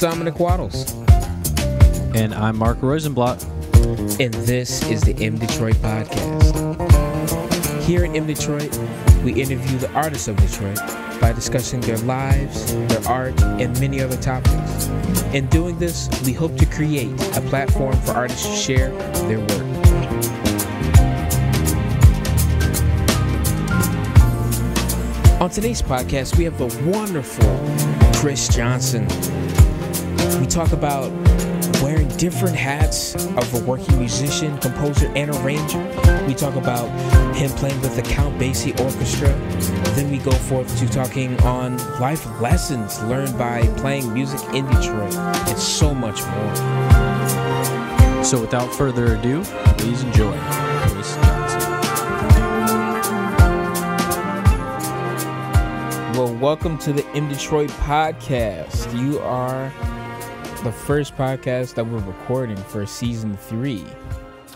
Dominic Waddles. And I'm Mark Rosenblatt. And this is the M Detroit Podcast. Here at M Detroit, we interview the artists of Detroit by discussing their lives, their art, and many other topics. In doing this, we hope to create a platform for artists to share their work. On today's podcast, we have the wonderful Kris Johnson. We talk about wearing different hats of a working musician, composer, and arranger. We talk about him playing with the Count Basie Orchestra. Then we go forth to talking on life lessons learned by playing music in Detroit, and so much more. So without further ado, please enjoy Kris Johnson. Well, welcome to the M Detroit podcast. You are the first podcast that we're recording for season three.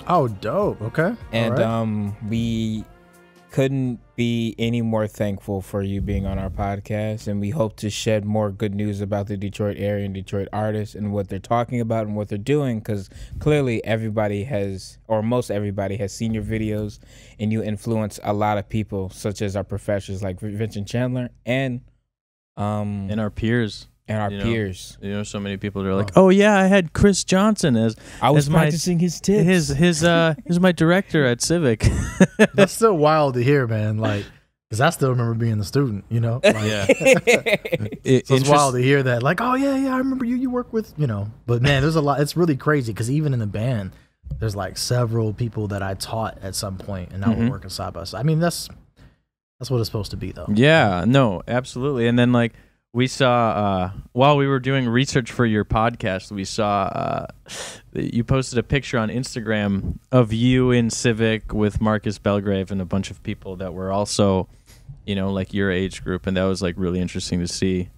Oh, dope. Okay. And um, we couldn't be any more thankful for you being on our podcast. And we hope to shed more good news about the Detroit area and Detroit artists and what they're talking about and what they're doing. Because clearly, everybody has, or most everybody has seen your videos, and you influence a lot of people, such as our professors like Vincent Chandler and um and our peers and our you know, peers. You know, so many people are like, "Oh yeah, I had Kris Johnson as I was as my- practicing his tips. his his uh his my director at Civic." That's so wild to hear, man. Like, because I still remember being a student, you know? Like, yeah, So it's wild to hear that. Like, oh, yeah, yeah, I remember you. You work with, you know. But man, there's a lot. It's really crazy because even in the band, there's like several people that I taught at some point and now Mhm. we're working side by side. I mean, that's that's what it's supposed to be, though. Yeah, no, absolutely. And then like we saw uh while we were doing research for your podcast, we saw uh you posted a picture on Instagram of you in Civic with Marcus Belgrave and a bunch of people that were also, you know, like your age group and that was like really interesting to see.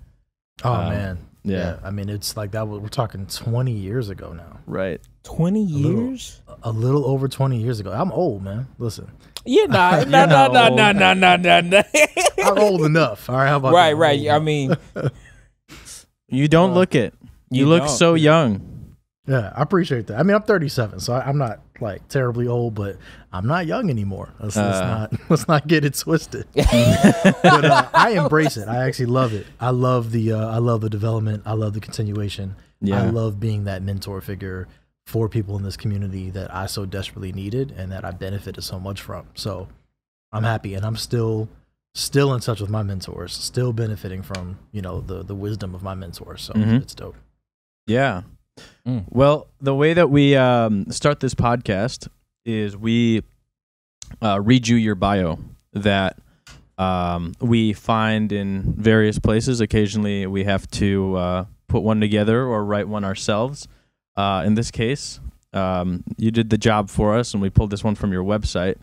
Oh, Um, man. Yeah. I mean, it's like that. We're talking 20 years ago now. Right. 20 little. years? A little over 20 years ago. I'm old, man. Listen, Yeah, nah, You're nah, nah, not nah, old. nah, nah, nah, nah, nah. I'm old enough. All right. How about right, that? I'm right. I mean, You don't Uh, look it. You, you look don't. so young. Yeah, I appreciate that. I mean, I'm 37, so I, I'm not like terribly old, but I'm not young anymore. Let's, let's Uh. not let's not get it twisted. but uh, I embrace it. I actually love it. I love the uh, I love the development. I love the continuation. Yeah. I love being that mentor figure for people in this community that I so desperately needed and that I benefited so much from. So I'm happy, and I'm still still in touch with my mentors, still benefiting from you know the the wisdom of my mentors. So Mhm. it's dope. Yeah. Mm. Well, the way that we um, start this podcast is we uh, read you your bio that um, we find in various places. Occasionally, we have to uh, put one together or write one ourselves. Uh, in this case, um, you did the job for us, and we pulled this one from your website.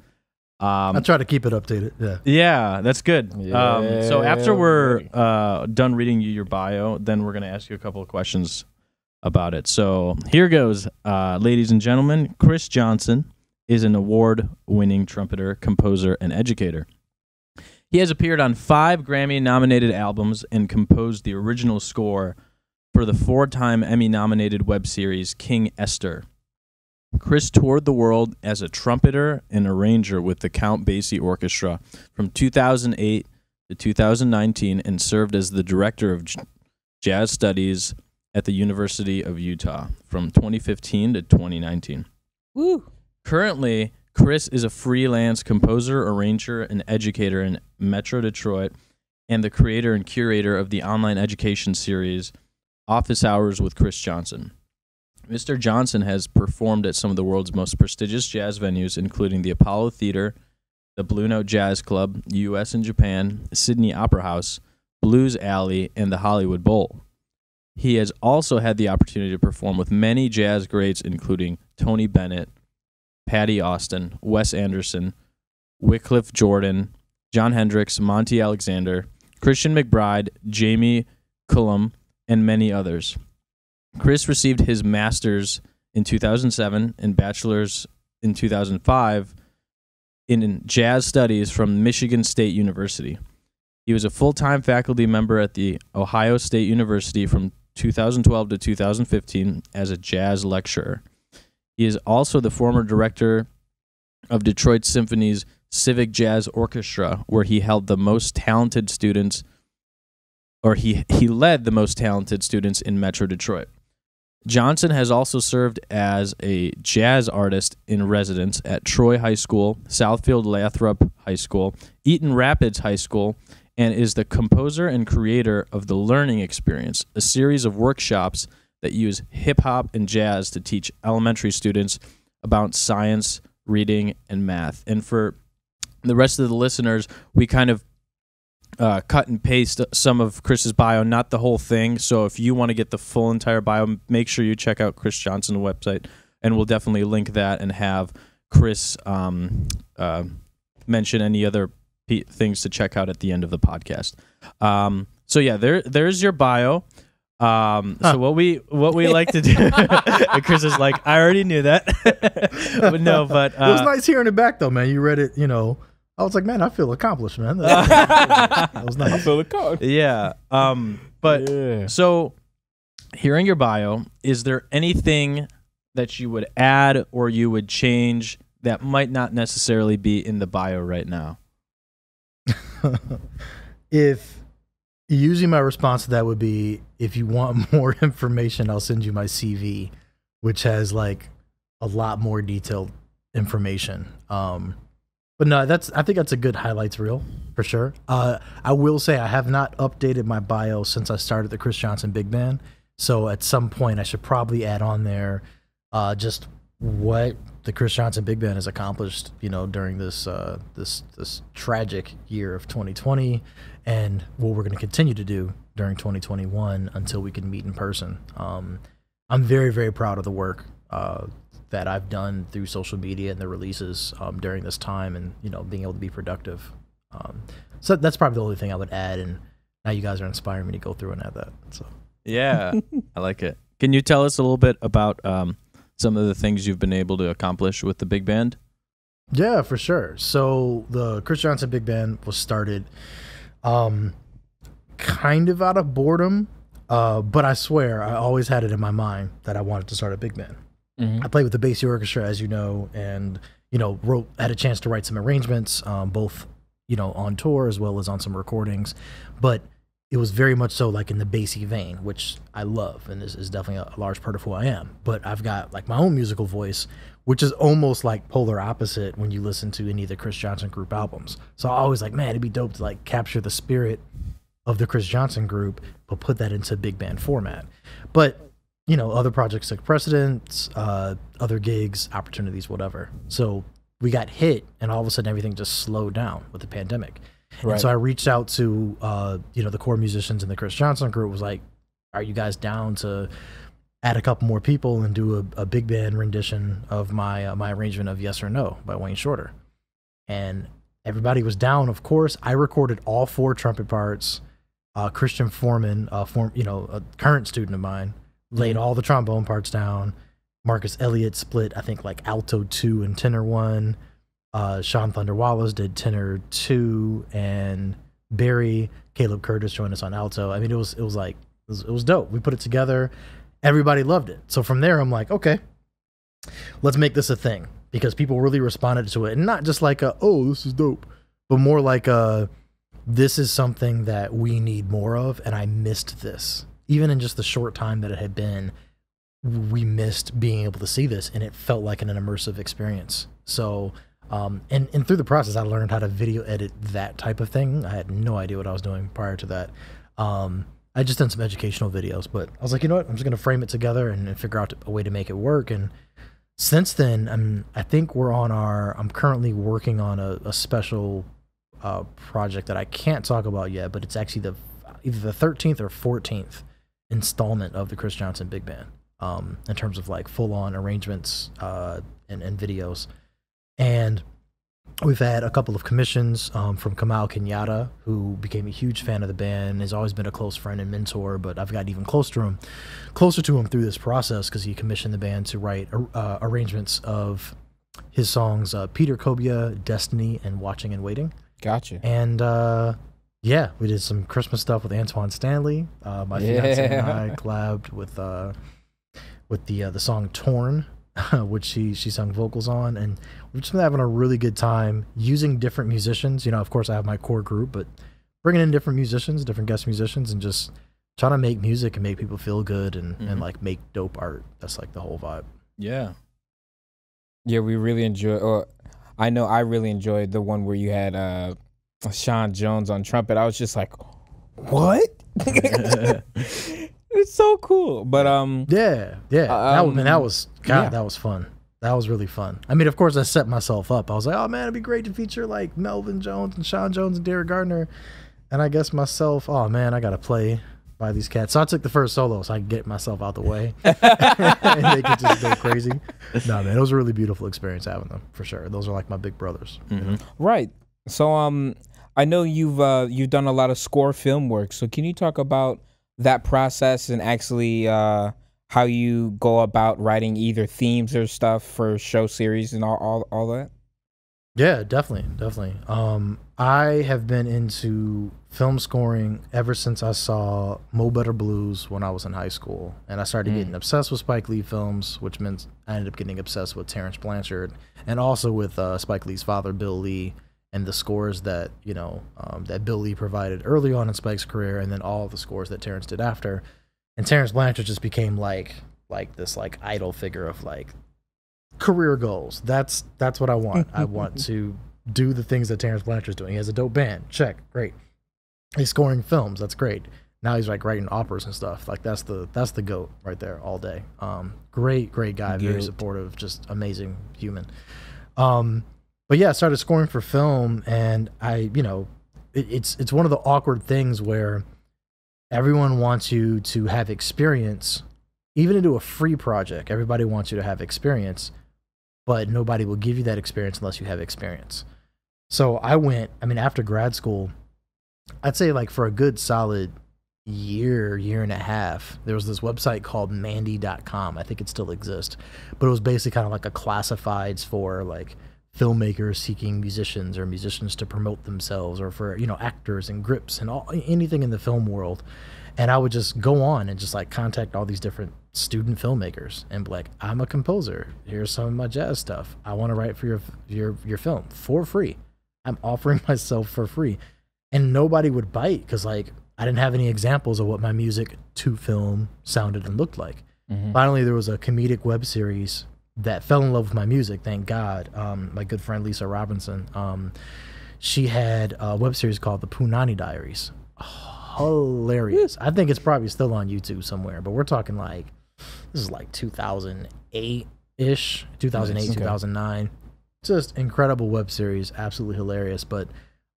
Um, I try to keep it updated. Yeah. yeah, that's good. um, so after we're uh, done reading you your bio, then we're gonna ask you a couple of questions about it. So here goes, uh, ladies and gentlemen. Kris Johnson is an award-winning trumpeter, composer, and educator. He has appeared on five Grammy-nominated albums and composed the original score for the four-time Emmy-nominated web series King Ester. Kris toured the world as a trumpeter and arranger with the Count Basie Orchestra from 2008 to 2019 and served as the director of jazz studies at the University of Utah from 2015 to 2019. Woo. Currently, Chris is a freelance composer, arranger, and educator in Metro Detroit and the creator and curator of the online education series Office Hours with Kris Johnson. Mr. Johnson has performed at some of the world's most prestigious jazz venues, including the Apollo Theater, the Blue Note Jazz Club, US and Japan, Sydney Opera House, Blues Alley, and the Hollywood Bowl. He has also had the opportunity to perform with many jazz greats, including Tony Bennett, Patti Austin, Wes Anderson, Wycliffe Gordon, Jon Hendricks, Monty Alexander, Christian McBride, Jamie Cullum, and many others. Chris received his master's in 2007 and bachelor's in 2005 in jazz studies from Michigan State University. He was a full time faculty member at the Ohio State University from 2012 to 2015 as a jazz lecturer. He is also the former director of Detroit Symphony's Civic Jazz Orchestra, where he held the most talented students, or he, he led the most talented students in Metro Detroit. Johnson has also served as a jazz artist in residence at Troy High School, Southfield Lathrop High School, Eaton Rapids High School, and is the composer and creator of the Learning Experience, a series of workshops that use hip hop and jazz to teach elementary students about science, reading, and math. And for the rest of the listeners, we kind of uh, cut and paste some of Kris's bio, not the whole thing. So if you want to get the full entire bio, make sure you check out Kris Johnson's website, and we'll definitely link that and have Kris um, uh, mention any other things to check out at the end of the podcast. Um, so yeah, there there's your bio. Um, Huh. So what we what we like to do, Kris is like, I already knew that, but no, but uh, it was nice hearing it back though, man. You read it, you know. I was like, man, I feel accomplished, man. that was I feel the code. yeah. Um, but yeah. So, hearing your bio, is there anything that you would add or you would change that might not necessarily be in the bio right now? if usually my response to that would be if you want more information i'll send you my cv which has like a lot more detailed information um but no that's i think that's a good highlights reel for sure uh i will say i have not updated my bio since i started the kris johnson big band so at some point i should probably add on there uh just what the Kris Johnson Big Band has accomplished, you know, during this uh, this this tragic year of 2020, and what we're going to continue to do during 2021 until we can meet in person. Um, I'm very very proud of the work uh, that I've done through social media and the releases um, during this time, and you know, being able to be productive. Um, so that's probably the only thing I would add, and now you guys are inspiring me to go through and add that. So. Yeah, I like it. Can you tell us a little bit about um, some of the things you've been able to accomplish with the big band? Yeah, for sure. So the Kris Johnson Big Band was started um kind of out of boredom, uh, but I swear I always had it in my mind that I wanted to start a big band. Mhm. I played with the Basie Orchestra, as you know, and you know wrote had a chance to write some arrangements, um, both you know on tour as well as on some recordings, but it was very much so like in the Basie vein, which I love and this is definitely a large part of who I am. But I've got like my own musical voice, which is almost like polar opposite when you listen to any of the Kris Johnson group albums. So I always like, man, it'd be dope to like capture the spirit of the Kris Johnson group, but put that into big band format. But you know, other projects took precedence, uh, other gigs, opportunities, whatever. So we got hit, and all of a sudden everything just slowed down with the pandemic. Right. And so I reached out to uh, you know the core musicians in the Kris Johnson group. Was like, are you guys down to add a couple more people and do a, a big band rendition of my uh, my arrangement of Yes or No by Wayne Shorter? And everybody was down. Of course, I recorded all four trumpet parts. Uh, Christian Foreman, uh, form you know a current student of mine, laid all the trombone parts down. Marcus Elliott split, I think, like alto two and tenor one. Uh, Shawn Thunder Wallace did tenor two, and Barry Caleb Curtis joined us on alto. I mean, it was it was like it was, it was dope. We put it together. Everybody loved it. So from there, I'm like, okay, let's make this a thing because people really responded to it, and not just like a oh this is dope, but more like a this is something that we need more of, and I missed this. Even in just the short time that it had been, we missed being able to see this, and it felt like an, immersive experience. So, um, and and through the process, I learned how to video edit that type of thing. I had no idea what I was doing prior to that. Um, I just done some educational videos, but I was like, you know what? I'm just gonna frame it together and, and figure out a way to make it work. And since then, I'm I think we're on our. I'm currently working on a, a special uh, project that I can't talk about yet, but it's actually the either the 13th or 14th installment of the Kris Johnson Big Band. Um, in terms of like full on arrangements uh, and, and videos, and we've had a couple of commissions um, from Kamau Kenyatta, who became a huge fan of the band, has always been a close friend and mentor. But I've gotten even closer to him, closer to him through this process because he commissioned the band to write uh, arrangements of his songs uh, "Peter Kobia," "Destiny," and "Watching and Waiting." Gotcha. And uh, Yeah, we did some Christmas stuff with Antoine Stanley. Uh, my fiance and I collabed with uh, with the uh, the song "Torn," which she she sung vocals on, and we've just been having a really good time using different musicians. You know, of course, I have my core group, but bringing in different musicians, different guest musicians, and just trying to make music and make people feel good and Mhm. and like make dope art. That's like the whole vibe. Yeah. Yeah, we really enjoy. Or I know I really enjoyed the one where you had uh, Sean Jones on trumpet. I was just like, what? it's so cool. But um, Yeah, yeah. that, was- man, that Um, was God. yeah. That was fun. That was really fun. I mean, of course, I set myself up. I was like, oh man, it'd be great to feature like Melvin Jones and Sean Jones and Derek Gardner. And I guess myself, oh man, I gotta play by these cats. So I took the first solo so I could get myself out the way, and they could just go crazy. No man, it was a really beautiful experience having them for sure. Those are like my big brothers. hmm right. So um, I know you've uh you've done a lot of score film work. So can you talk about that process and actually uh how you go about writing either themes or stuff for show series and all all, all that? Yeah, definitely, definitely. Um, I have been into film scoring ever since I saw Mo Better Blues when I was in high school, and I started Mm. getting obsessed with Spike Lee films, which meant I ended up getting obsessed with Terence Blanchard and also with uh, Spike Lee's father, Bill Lee, and the scores that you know um, that Bill Lee provided early on in Spike's career, and then all the scores that Terence did after. And Terence Blanchard just became like like this like idol figure of like career goals. That's that's what I want. I want to do the things that Terence Blanchard's doing. He has a dope band. Check. Great. He's scoring films. That's great. Now he's like writing operas and stuff. Like that's the that's the goat right there all day. Um great, great guy, very supportive, just amazing human. Um but yeah, I started scoring for film and I, you know, it, it's it's one of the awkward things where everyone wants you to have experience even into a free project. Everybody wants you to have experience but nobody will give you that experience unless you have experience. So i went i mean after grad school i'd say like for a good solid year year and a half there was this website called mandy.com i think it still exists but it was basically kind of like a classifieds for like filmmakers seeking musicians or musicians to promote themselves or for you know actors and grips and all anything in the film world and I would just go on and just like contact all these different student filmmakers and be like, I'm a composer. Here's some of my jazz stuff. I want to write for your your your film for free. I'm offering myself for free, and nobody would bite because like I didn't have any examples of what my music to film sounded and looked like. Mm-hmm. Finally, there was a comedic web series that fell in love with my music. Thank God. Um, my good friend Lisa Robinson. Um, she had a web series called The Punani Diaries. Hilarious. I think it's probably still on YouTube somewhere, but we're talking like this is like 2008 ish, 2008, Nice. Okay. 2009. Just incredible web series, absolutely hilarious. But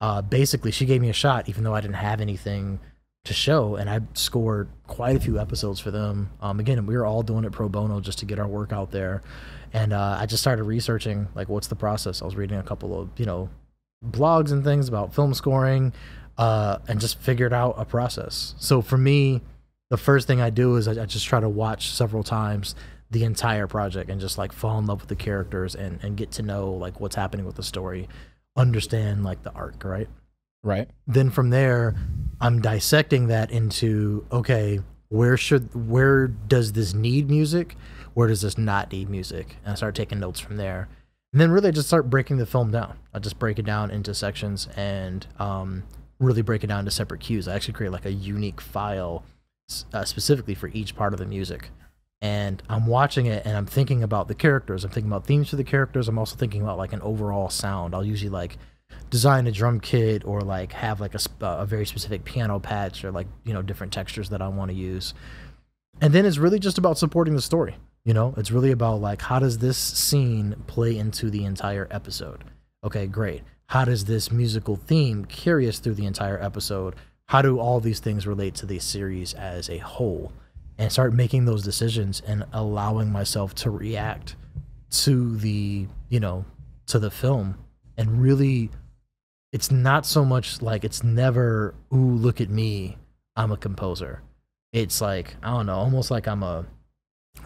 uh, basically, she gave me a shot, even though I didn't have anything to show, and I scored quite a few episodes for them. Um, again, we were all doing it pro bono just to get our work out there, and uh, I just started researching like what's the process. I was reading a couple of you know blogs and things about film scoring, uh, and just figured out a process. So for me, the first thing I do is I, I just try to watch several times the entire project and just like fall in love with the characters and and get to know like what's happening with the story, understand like the arc, right? Right. then from there i'm dissecting that into okay where should where does this need music? Where does this not need music? And i start taking notes from there. And then really just start breaking the film down. I just break it down into sections and um, really break it down into separate cues. I actually create like a unique file uh, specifically for each part of the music. And i'm watching it and i'm thinking about the characters. I'm thinking about themes for the characters. I'm also thinking about like an overall sound. I'll usually like design a drum kit or like have like a, a very specific piano patch or like you know different textures that I want to use. And then it's really just about supporting the story. You know, it's really about like how does this scene play into the entire episode? Okay, great. How does this musical theme carry us through the entire episode? How do all these things relate to the series as a whole? And start making those decisions and allowing myself to react to the, you know, to the film and really it's not so much like it's never ooh look at me i'm a composer it's like i don't know almost like i'm a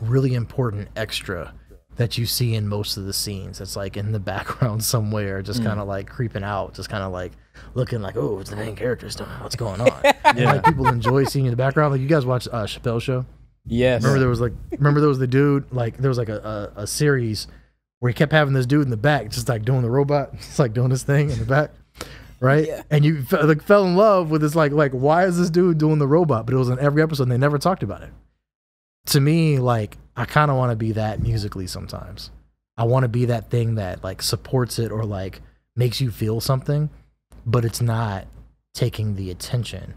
really important extra that you see in most of the scenes. It's like in the background somewhere, just Mm. kind of like creeping out, just kind of like looking like, oh, it's the main character's doing. What's going on? Yeah. Like people enjoy seeing in the background. Like you guys watch uh, Chappelle Show. Yes. Remember there was like remember there was the dude like there was like a, a, a series where he kept having this dude in the back just like doing the robot, just like doing his thing in the back, right? Yeah. And you like fell in love with this like like why is this dude doing the robot? But it was in every episode and they never talked about it. To me, like I kind of want to be that musically sometimes. I want to be that thing that like supports it or like makes you feel something, but it's not taking the attention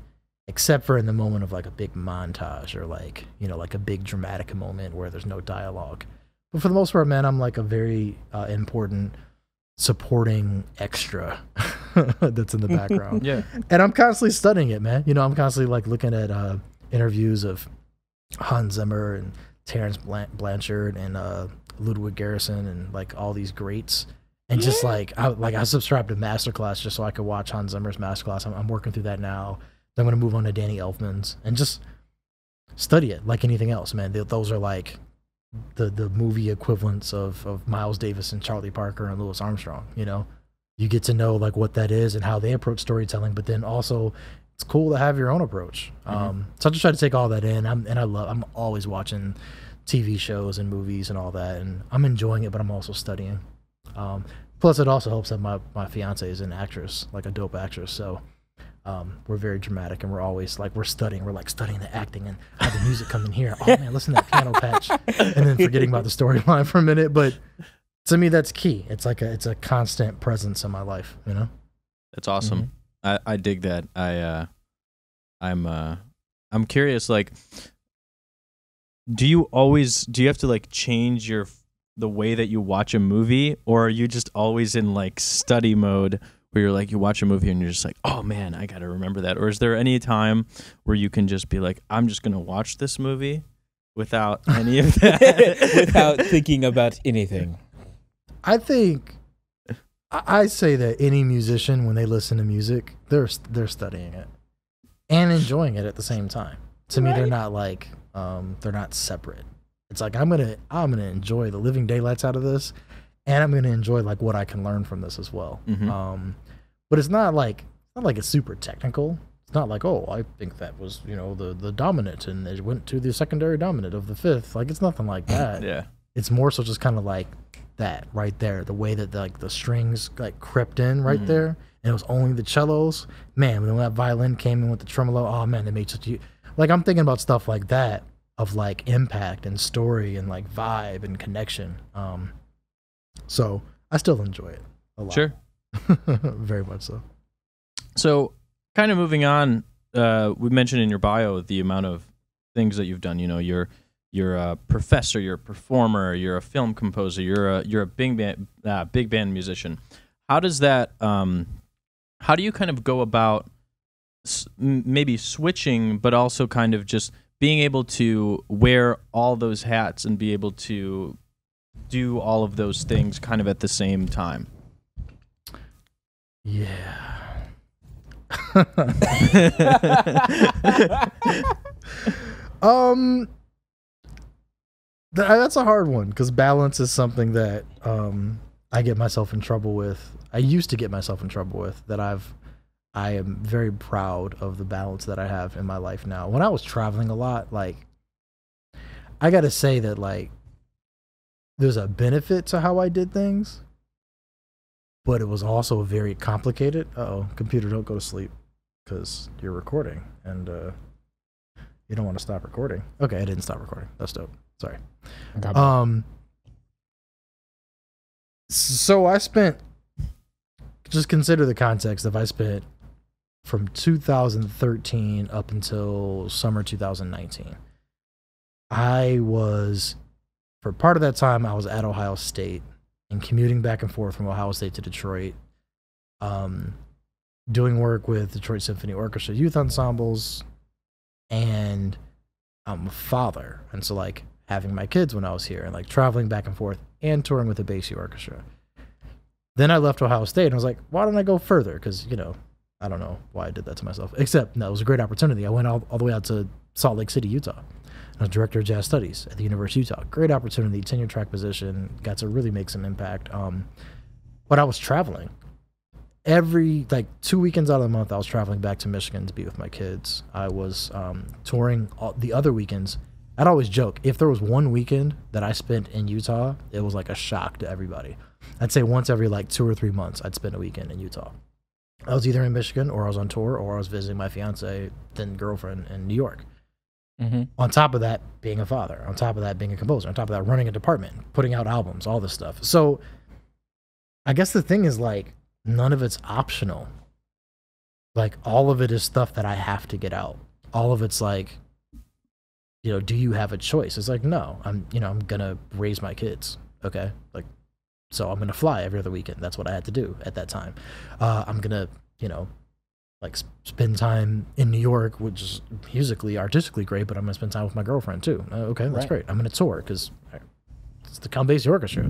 except for in the moment of like a big montage or like you know like a big dramatic moment where there's no dialogue but for the most part man i'm like a very uh, important supporting extra that's in the background Yeah. and i'm constantly studying it man you know i'm constantly like looking at uh interviews of hans zimmer and terence blanchard and uh ludwig göransson and like all these greats and just like I like I subscribed to Masterclass just so I could watch Hans Zimmer's Masterclass. I'm, I'm working through that now. Then I'm gonna move on to Danny Elfman's and just study it like anything else, man. Th- those are like the the movie equivalents of of Miles Davis and Charlie Parker and Louis Armstrong. You know, you get to know like what that is and how they approach storytelling, but then also it's cool to have your own approach. Um, so I just try to take all that in. I'm and I love. I'm always watching TV shows and movies and all that, and I'm enjoying it, but I'm also studying. Um, plus, it also helps that my my fiance is an actress, like a dope actress. So um, we're very dramatic, and we're always like we're studying. We're like studying the acting and how the music come in here. Oh man, listen to that piano patch, and then forgetting about the storyline for a minute. But to me, that's key. It's like a it's a constant presence in my life. You know. That's awesome. I, I dig that. I uh I'm uh I'm curious like do you always do you have to like change your the way that you watch a movie or are you just always in like study mode where you're like you watch a movie and you're just like oh man I got to remember that or is there any time where you can just be like I'm just going to watch this movie without any of that Without thinking about anything. I think I I say that any musician, when they listen to music, they're they're studying it and enjoying it at the same time. To me, they're not like um, they're not separate. It's like I'm gonna I'm gonna enjoy the living daylights out of this, and I'm gonna enjoy like what I can learn from this as well. Mhm. Um, but it's not like it's not like it's super technical. It's not like oh I think that was you know the the dominant and it went to the secondary dominant of the fifth. Like it's nothing like that yeah it's more so just kind of like that right there the way that like the strings like crept in right Mhm. there and it was only the cellos man when that violin came in with the tremolo oh man they made such a like i'm thinking about stuff like that of like impact and story and like vibe and connection um so i still enjoy it a lot sure very much so So, kind of moving on, uh, we mentioned in your bio the amount of things that you've done. You know, you're you're a professor, you're a performer, you're a film composer, you're a you're a big band uh, big band musician. How does that? Um, how do you kind of go about s- maybe switching, but also kind of just being able to wear all those hats and be able to do all of those things kind of at the same time? yeah Um, th- that's a hard one because balance is something that um I get myself in trouble with. I used to get myself in trouble with that I've. I am very proud of the balance that I have in my life now. When I was traveling a lot, like I got to say that like there's a benefit to how I did things, but it was also very complicated. Oh, computer, don't go to sleep because you're recording and uh you don't want to stop recording. Okay, I didn't stop recording. That's dope. Sorry. Um. So I spent. Just consider the context. If I spent from 2013 up until summer 2019, I was for part of that time I was at Ohio State and commuting back and forth from Ohio State to Detroit. Um, doing work with Detroit Symphony Orchestra youth ensembles, and I'm a father, and so like having my kids when I was here, and like traveling back and forth and touring with the Basie Orchestra. Then I left Ohio State, and I was like, why don't I go further? Because you know, I don't know why I did that to myself. Except no, it was a great opportunity. I went all, all the way out to Salt Lake City, Utah. Was director of jazz studies at the University of Utah. Great opportunity, tenure track position, got to really make some impact. Um, but I was traveling every like two weekends out of the month. I was traveling back to Michigan to be with my kids. I was um, touring all, the other weekends. I'd always joke if there was one weekend that I spent in Utah, it was like a shock to everybody. I'd say once every like two or three months, I'd spend a weekend in Utah. I was either in Michigan or I was on tour or I was visiting my fiance, then girlfriend in New York. Mm-hmm. On top of that, being a father. On top of that, being a composer. On top of that, running a department, putting out albums, all this stuff. So I guess the thing is like none of it's optional. Like all of it is stuff that I have to get out. All of it's like, you know, do you have a choice? It's like, no, I'm, you know, I'm gonna raise my kids. Okay. Like, so I'm gonna fly every other weekend. That's what I had to do at that time. Uh, I'm gonna, you know, like spend time in New York, which is musically, artistically great, but I'm gonna spend time with my girlfriend too. Uh, okay, that's Right. great. I'm gonna tour because it's the Count Basie Orchestra.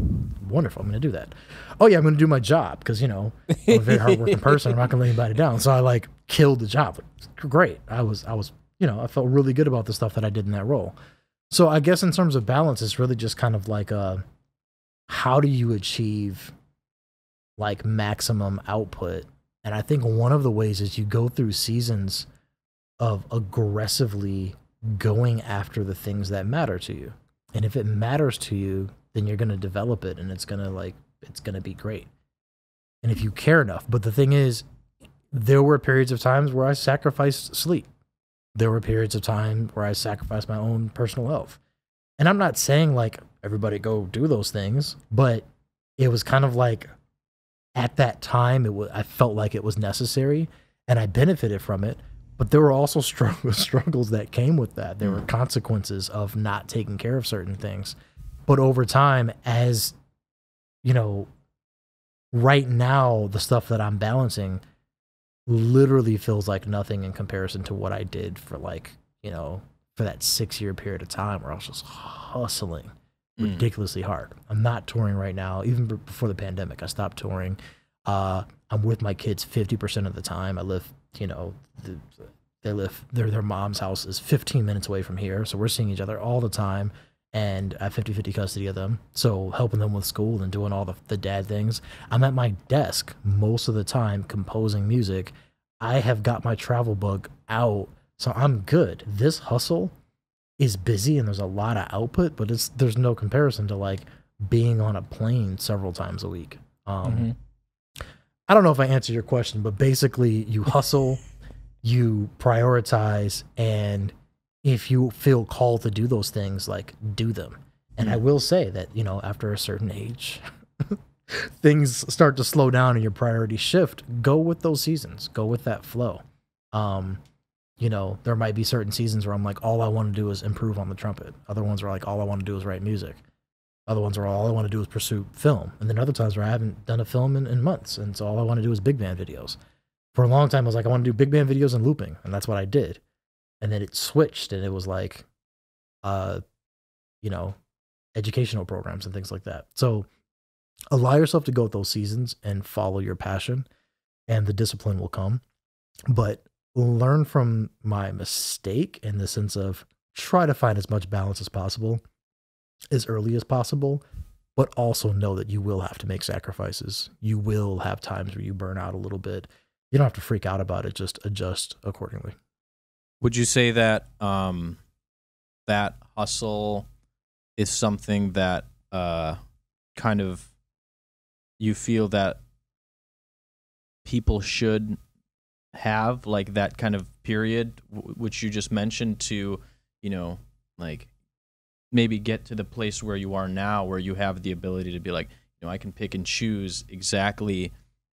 Wonderful. I'm gonna do that. Oh yeah, I'm gonna do my job because you know I'm a very hardworking person. I'm not gonna let anybody down. So I like killed the job. Great. I was I was you know I felt really good about the stuff that I did in that role. So I guess in terms of balance, it's really just kind of like uh how do you achieve like maximum output? And I think one of the ways is you go through seasons of aggressively going after the things that matter to you. And if it matters to you, then you're going to develop it and it's going to like it's going to be great. And if you care enough, but the thing is there were periods of times where I sacrificed sleep. There were periods of time where I sacrificed my own personal health. And I'm not saying like everybody go do those things, but it was kind of like at that time it was I felt like it was necessary and I benefited from it. But there were also strugg- struggles that came with that. There were hmm. consequences of not taking care of certain things. But over time, as you know, right now, the stuff that I'm balancing literally feels like nothing in comparison to what I did for like, you know, for that six year period of time where I was just hustling Mm. ridiculously hard. I'm not touring right now. Even before the pandemic, I stopped touring. Uh, I'm with my kids 50% of the time. I live, you know, the, they live their their mom's house is 15 minutes away from here, so we're seeing each other all the time. And I have 50 50 custody of them. So helping them with school and doing all the, the dad things. I'm at my desk most of the time composing music. I have got my travel bug out, so I'm good. This hustle is busy and there's a lot of output, but it's there's no comparison to like being on a plane several times a week. Um, Mhm. I don't know if I answered your question, but basically, you hustle, you prioritize, and if you feel called to do those things, like do them. And I will say that you know, after a certain age, things start to slow down and your priorities shift. Go with those seasons. Go with that flow. Um, you know, there might be certain seasons where I'm like, all I want to do is improve on the trumpet. Other ones where like, all I want to do is write music. Other ones where all I want to do is pursue film. And then other times where I haven't done a film in, in months. And so all I want to do is big band videos. For a long time, I was like, I want to do big band videos and looping. And that's what I did. And then it switched and it was like, uh, you know, educational programs and things like that. So allow yourself to go with those seasons and follow your passion and the discipline will come. But learn from my mistake in the sense of try to find as much balance as possible as early as possible but also know that you will have to make sacrifices. You will have times where you burn out a little bit. You don't have to freak out about it just adjust accordingly. Would you say that um, that hustle is something that uh, kind of you feel that people should have like that kind of period w- which you just mentioned to you know like maybe get to the place where you are now where you have the ability to be like you know I can pick and choose exactly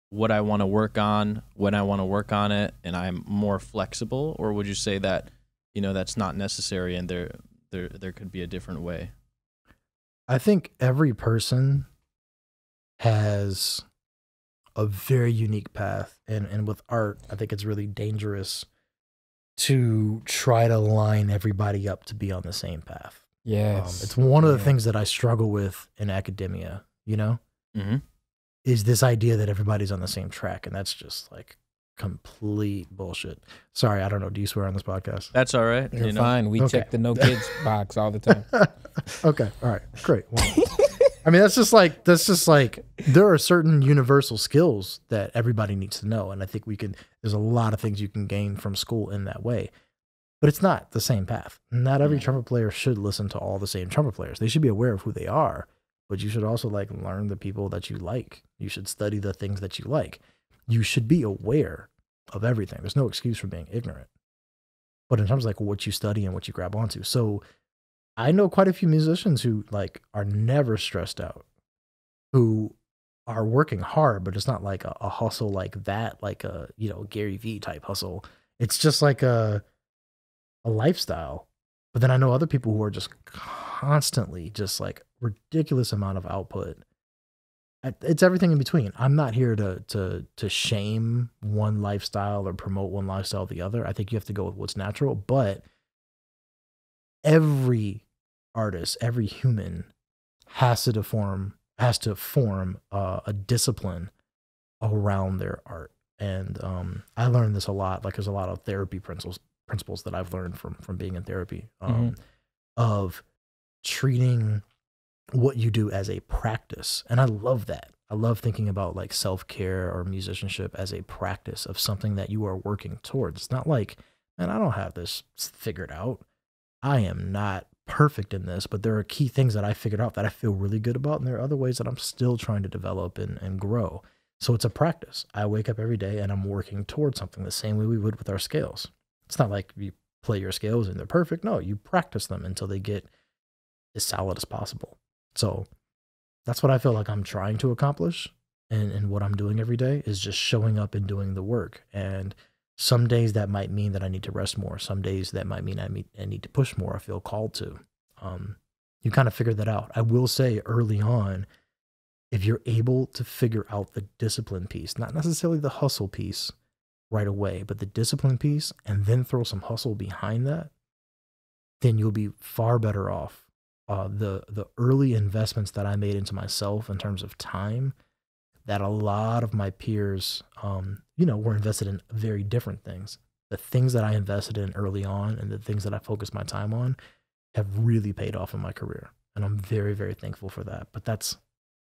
what I want to work on, when I want to work on it, and I'm more flexible, or would you say that you know that's not necessary and there there there could be a different way? i think every person has a very unique path and and with art i think it's really dangerous to try to line everybody up to be on the same path Yeah, Um, it's one of the Yeah. things that I struggle with in academia, you know, Mm-hmm. is this idea that everybody's on the same track. And that's just like complete bullshit. Sorry, I don't know. Do you swear on this podcast? That's all right. You're you know? fine. We Okay. check the no kids box all the time. okay. All right. Great. Well, I mean, that's just like that's just like there are certain universal skills that everybody needs to know, and I think we can. There's a lot of things you can gain from school in that way, but it's not the same path. Not every trumpet player should listen to all the same trumpet players. They should be aware of who they are, but you should also like learn the people that you like. You should study the things that you like. You should be aware of everything. There's no excuse for being ignorant. But in terms of like what you study and what you grab onto, so I know quite a few musicians who like are never stressed out, who are working hard, but it's not like a, a hustle like that, like a you know Gary Vee type hustle. It's just like a a lifestyle. But then I know other people who are just constantly just like ridiculous amount of output. It's everything in between. I'm not here to to to shame one lifestyle or promote one lifestyle or the other. I think you have to go with what's natural, but every artist, every human has to form has to form uh, a discipline around their art. And um, I learned this a lot. Like there's a lot of therapy principles principles that I've learned from from being in therapy um, of treating what you do as a practice. And I love that. I love thinking about like self care or musicianship as a practice of something that you are working towards. It's not like, man, I don't have this figured out. I am not perfect in this, but there are key things that I figured out that I feel really good about. And there are other ways that I'm still trying to develop and, and grow. So it's a practice. I wake up every day and I'm working towards something the same way we would with our scales. It's not like you play your scales and they're perfect. No, you practice them until they get as solid as possible. So that's what I feel like I'm trying to accomplish. And, and what I'm doing every day is just showing up and doing the work. And some days that might mean that I need to rest more. Some days that might mean I need, to push more. I feel called to. Um, you kind of figure that out. I will say early on, if you're able to figure out the discipline piece, not necessarily the hustle piece right away, but the discipline piece, and then throw some hustle behind that, then you'll be far better off. Uh, the the early investments that I made into myself in terms of time, that a lot of my peers, um, you know, were invested in very different things. The things that I invested in early on and the things that I focused my time on have really paid off in my career, and I'm very very thankful for that. But that's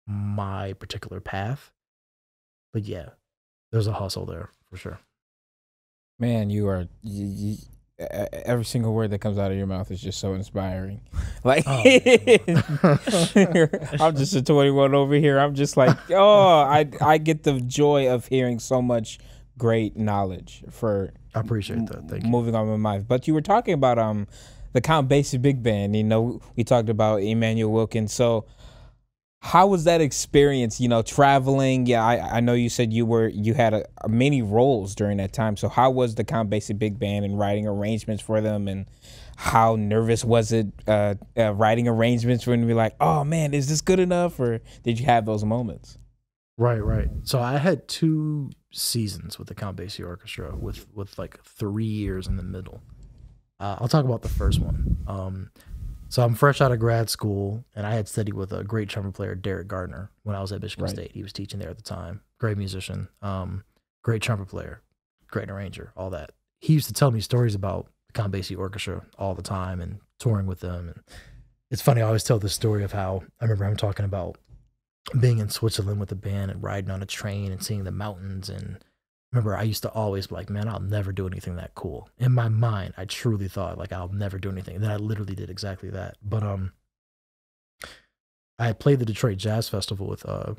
my particular path. But yeah, there's a hustle there for sure. Man, you are you, every single word that comes out of your mouth is just so inspiring. Like Oh, I'm just a 21 over here. I'm just like, oh, I I get the joy of hearing so much great knowledge for I appreciate that. Thank you. moving on with my mind. But you were talking about um the Count Basie Big Band. You know, we talked about Immanuel Wilkins. So how was that experience? You know, traveling. Yeah, I, I know you said you were you had a, a many roles during that time. So how was the Count Basie Big Band and writing arrangements for them and how nervous was it uh, uh, writing arrangements when you're like, oh man, is this good enough? Or did you have those moments? Right, right. So I had two seasons with the Count Basie Orchestra with with like three years in the middle. Uh, I'll talk about the first one. Um, so I'm fresh out of grad school, and I had studied with a great trumpet player, Derek Gardner, when I was at Michigan Right. State. He was teaching there at the time. Great musician, um, great trumpet player, great arranger, all that. He used to tell me stories about the Count Basie Orchestra all the time and touring with them. And it's funny. I always tell this story of how I remember him talking about being in Switzerland with the band and riding on a train and seeing the mountains. And remember, I used to always be like, man, I'll never do anything that cool. In my mind, I truly thought like I'll never do anything. And then I literally did exactly that. But um, I played the Detroit Jazz Festival with uh,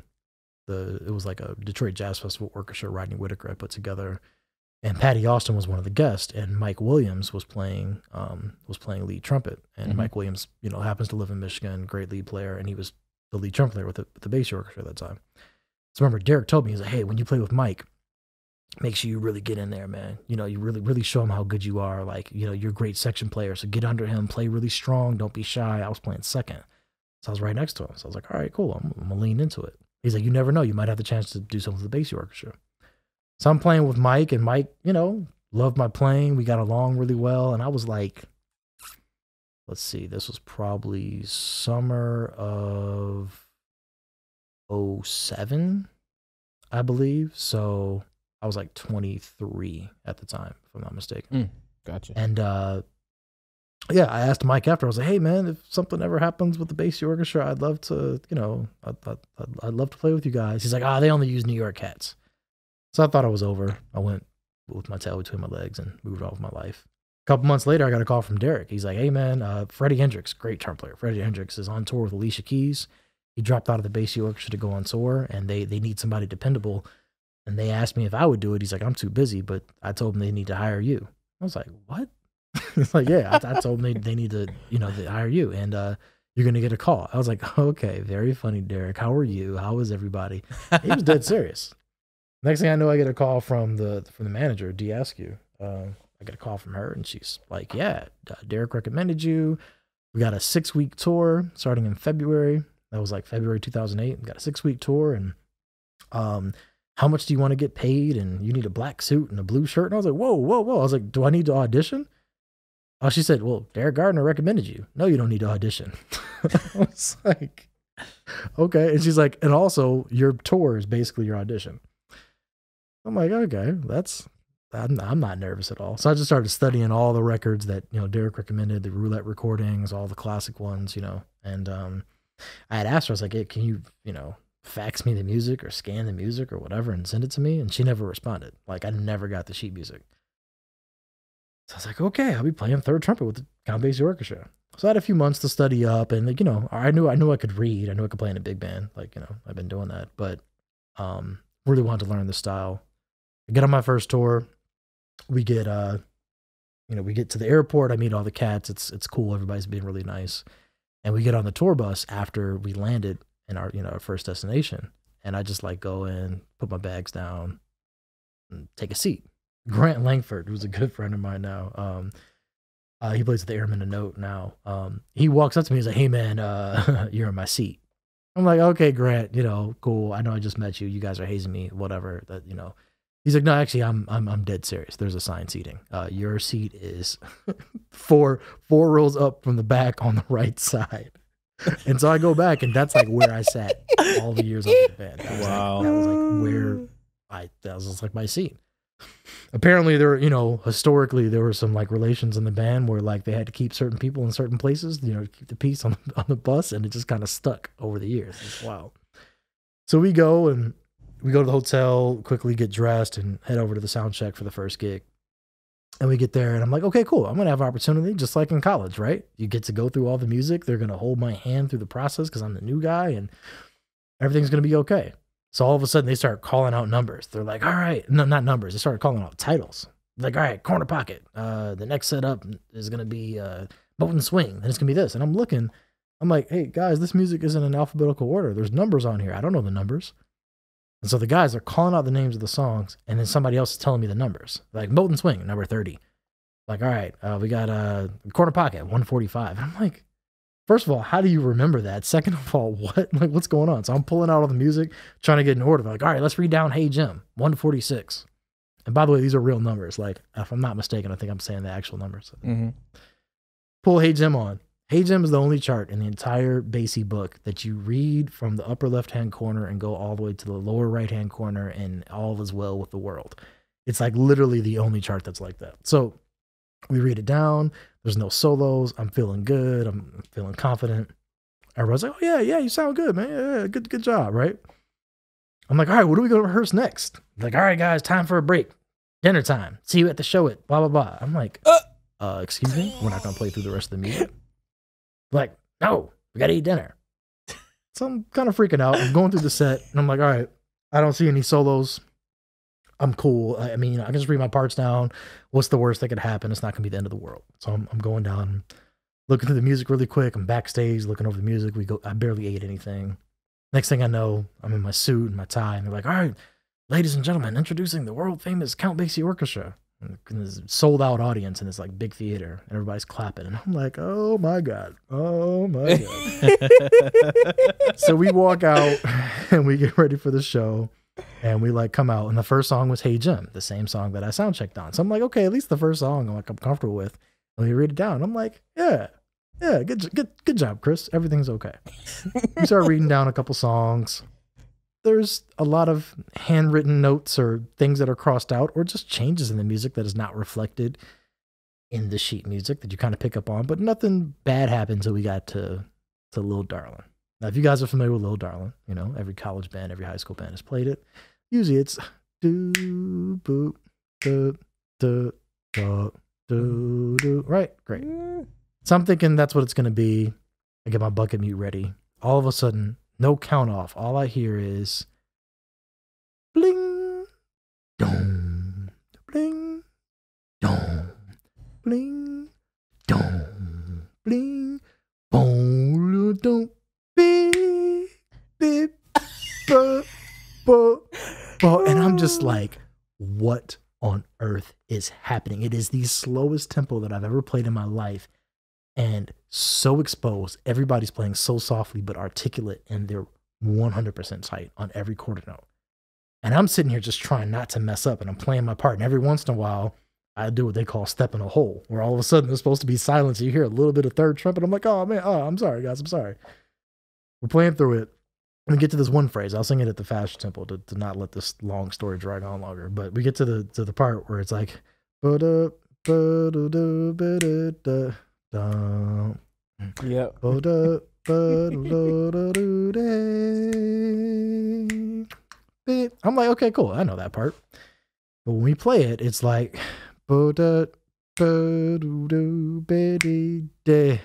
the it was like a Detroit Jazz Festival orchestra. Rodney Whitaker had put together, and Patti Austin was one of the guests, and Mike Williams was playing um was playing lead trumpet, and Mhm. Mike Williams, you know, happens to live in Michigan, great lead player, and he was the lead trumpet player with the, with the bass orchestra at that time. So remember, Derek told me, he's like, hey, when you play with Mike, make sure you really get in there, man. You know, you really, really show him how good you are. Like, you know, you're a great section player. So get under him, play really strong. Don't be shy. I was playing second. So I was right next to him. So I was like, all right, cool. I'm, I'm going to lean into it. He's like, you never know. You might have the chance to do something with the Basie Orchestra. So I'm playing with Mike, and Mike, you know, loved my playing. We got along really well. And I was like, let's see, this was probably summer of 07, I believe. So I was like 23 at the time, if I'm not mistaken. Gotcha. And uh, yeah, I asked Mike after. I was like, "Hey, man, if something ever happens with the Basie Orchestra, I'd love to, you know, I'd, I'd, I'd, love to play with you guys." He's like, "Ah, they only use New York cats." So I thought I was over. I went with my tail between my legs and moved on with my life. A couple months later, I got a call from Derek. He's like, "Hey, man, uh, Freddie Hendrix, great trumpet player. Freddie Hendrix is on tour with Alicia Keys. He dropped out of the Basie Orchestra to go on tour, and they they need somebody dependable." And they asked me if I would do it. He's like, "I'm too busy," but I told them they need to hire you. I was like, "What?" it's like, yeah, I, I told them they, they need to, you know, they hire you and uh, you're going to get a call. I was like, okay, very funny, Derek. How are you? How is everybody? He was dead serious. Next thing I know, I get a call from the from the manager, D. Askew. Uh, I get a call from her and she's like, yeah, uh, Derek recommended you. We got a six week tour starting in February. That was like February 2008. We got a six week tour and um, how much do you want to get paid? And you need a black suit and a blue shirt. And I was like, whoa, whoa, whoa. I was like, do I need to audition? Oh, she said, well, Derek Gardner recommended you. No, you don't need to audition. I was like, okay. And she's like, and also your tour is basically your audition. I'm like, okay, that's, I'm, I'm not nervous at all. So I just started studying all the records that, you know, Derek recommended, the roulette recordings, all the classic ones, you know, and, um, I had asked her, I was like, hey, can you, you know, fax me the music or scan the music or whatever and send it to me? And she never responded. Like I never got the sheet music. So I was like, okay, I'll be playing third trumpet with the Count Basie Orchestra. So I had a few months to study up, and like, you know, I knew I knew I could read. I knew I could play in a big band. Like you know, I've been doing that, but um, really wanted to learn the style. I get on my first tour. We get uh, you know, we get to the airport. I meet all the cats. It's it's cool. Everybody's being really nice, and we get on the tour bus after we landed in our you know our first destination. And I just like go in, put my bags down, and take a seat. Grant Langford, who's a good friend of mine now. Um, uh, he plays the Airmen of Note now. Um, he walks up to me. He's like, "Hey man, uh, you're in my seat." I'm like, "Okay, Grant. You know, cool. I know I just met you. You guys are hazing me. Whatever. That you know." He's like, "No, actually, I'm I'm I'm dead serious. There's assigned seating. Uh, your seat is four four rows up from the back on the right side." And so I go back, and that's like where I sat all the years I was in the band. That was like- Wow. that was like where I that was like my seat. Apparently, there, you know, historically there were some like relations in the band where like they had to keep certain people in certain places, you know, to keep the peace on the, on the bus, and it just kind of stuck over the years. It's wild. So we go and we go to the hotel, quickly get dressed, and head over to the sound check for the first gig. And we get there, and I'm like, okay, cool. I'm gonna have opportunity, just like in college, right? You get to go through all the music. They're gonna hold my hand through the process because I'm the new guy, and everything's gonna be okay. So all of a sudden they start calling out numbers. They're like, all right, no, not numbers. They started calling out titles. Like, all right, corner pocket. Uh, the next setup is gonna be uh, and swing. Then it's gonna be this. And I'm looking. I'm like, hey guys, this music isn't in alphabetical order. There's numbers on here. I don't know the numbers. And so the guys are calling out the names of the songs, and then somebody else is telling me the numbers. Like Molten swing, number thirty. Like, all right, uh, we got uh, corner pocket, 145. And I'm like, First of all, how do you remember that? Second of all, what like what's going on? So I'm pulling out all the music, trying to get in order. They're like, all right, let's read down Hey Jim, 146. And by the way, these are real numbers. Like, if I'm not mistaken, I think I'm saying the actual numbers. hmm Pull Hey Jim on. Hey Jim is the only chart in the entire Basie book that you read from the upper left hand corner and go all the way to the lower right hand corner, and all is well with the world. It's like literally the only chart that's like that. So we read it down. There's no solos. I'm feeling good. I'm feeling confident. Everybody's like, "Oh yeah, yeah, you sound good, man. Yeah, yeah, good, good job." Right? I'm like, "All right, what are we going to rehearse next?" Like, "All right, guys, time for a break. Dinner time. See you at the show. It blah blah blah." I'm like, Uh. "Uh, excuse me. We're not going to play through the rest of the music." Like, no, we got to eat dinner. So I'm kind of freaking out. I'm going through the set, and I'm like, "All right, I don't see any solos. I'm cool. I mean, I can just read my parts down. What's the worst that could happen? It's not to be the end of the world. So I'm, I'm going down, looking through the music really quick. I'm backstage looking over the music. We go. I barely ate anything. Next thing I know, I'm in my suit and my tie, and they're like, "All right, ladies and gentlemen, introducing the world famous Count Basie Orchestra." And this sold out audience in this like big theater, and everybody's clapping, and I'm like, "Oh my god, oh my god." so we walk out and we get ready for the show and we like come out and the first song was hey jim the same song that i sound checked on. So i'm like okay at least the first song i'm like i'm comfortable with. And we read it down. I'm like yeah yeah good good good job Kris. Everything's okay. We start reading down a couple songs there's a lot of handwritten notes or things that are crossed out or just changes in the music that is not reflected in the sheet music that you kind of pick up on. But nothing bad happened until we got to to Lil Darlin. Now, if you guys are familiar with Lil Darlin, you know every college band, every high school band has played it. Usually, it's do boop do do do do do. Right, great. Mm. So I'm thinking that's what it's gonna be. I get my bucket mute ready. All of a sudden, no count off. All I hear is bling, dong, bling, dong, bling, dong, bling, boom, bu, bu, bu. And I'm just like, what on earth is happening? It is the slowest tempo that I've ever played in my life and so exposed. Everybody's playing so softly but articulate, and they're 100% tight on every quarter note. And I'm sitting here just trying not to mess up, and I'm playing my part. And every once in a while, I do what they call step in a hole, where all of a sudden there's supposed to be silence. You hear a little bit of third trumpet. I'm like, oh man, oh, I'm sorry, guys, I'm sorry. We're playing through it. And we get to this one phrase. I'll sing it at the fast tempo to, to not let this long story drag on longer. But we get to the to the part where it's like. Dum. Beep. I'm like, okay, cool. I know that part. But when we play it, it's like ba-da, ba-do-do, ba-dee-da.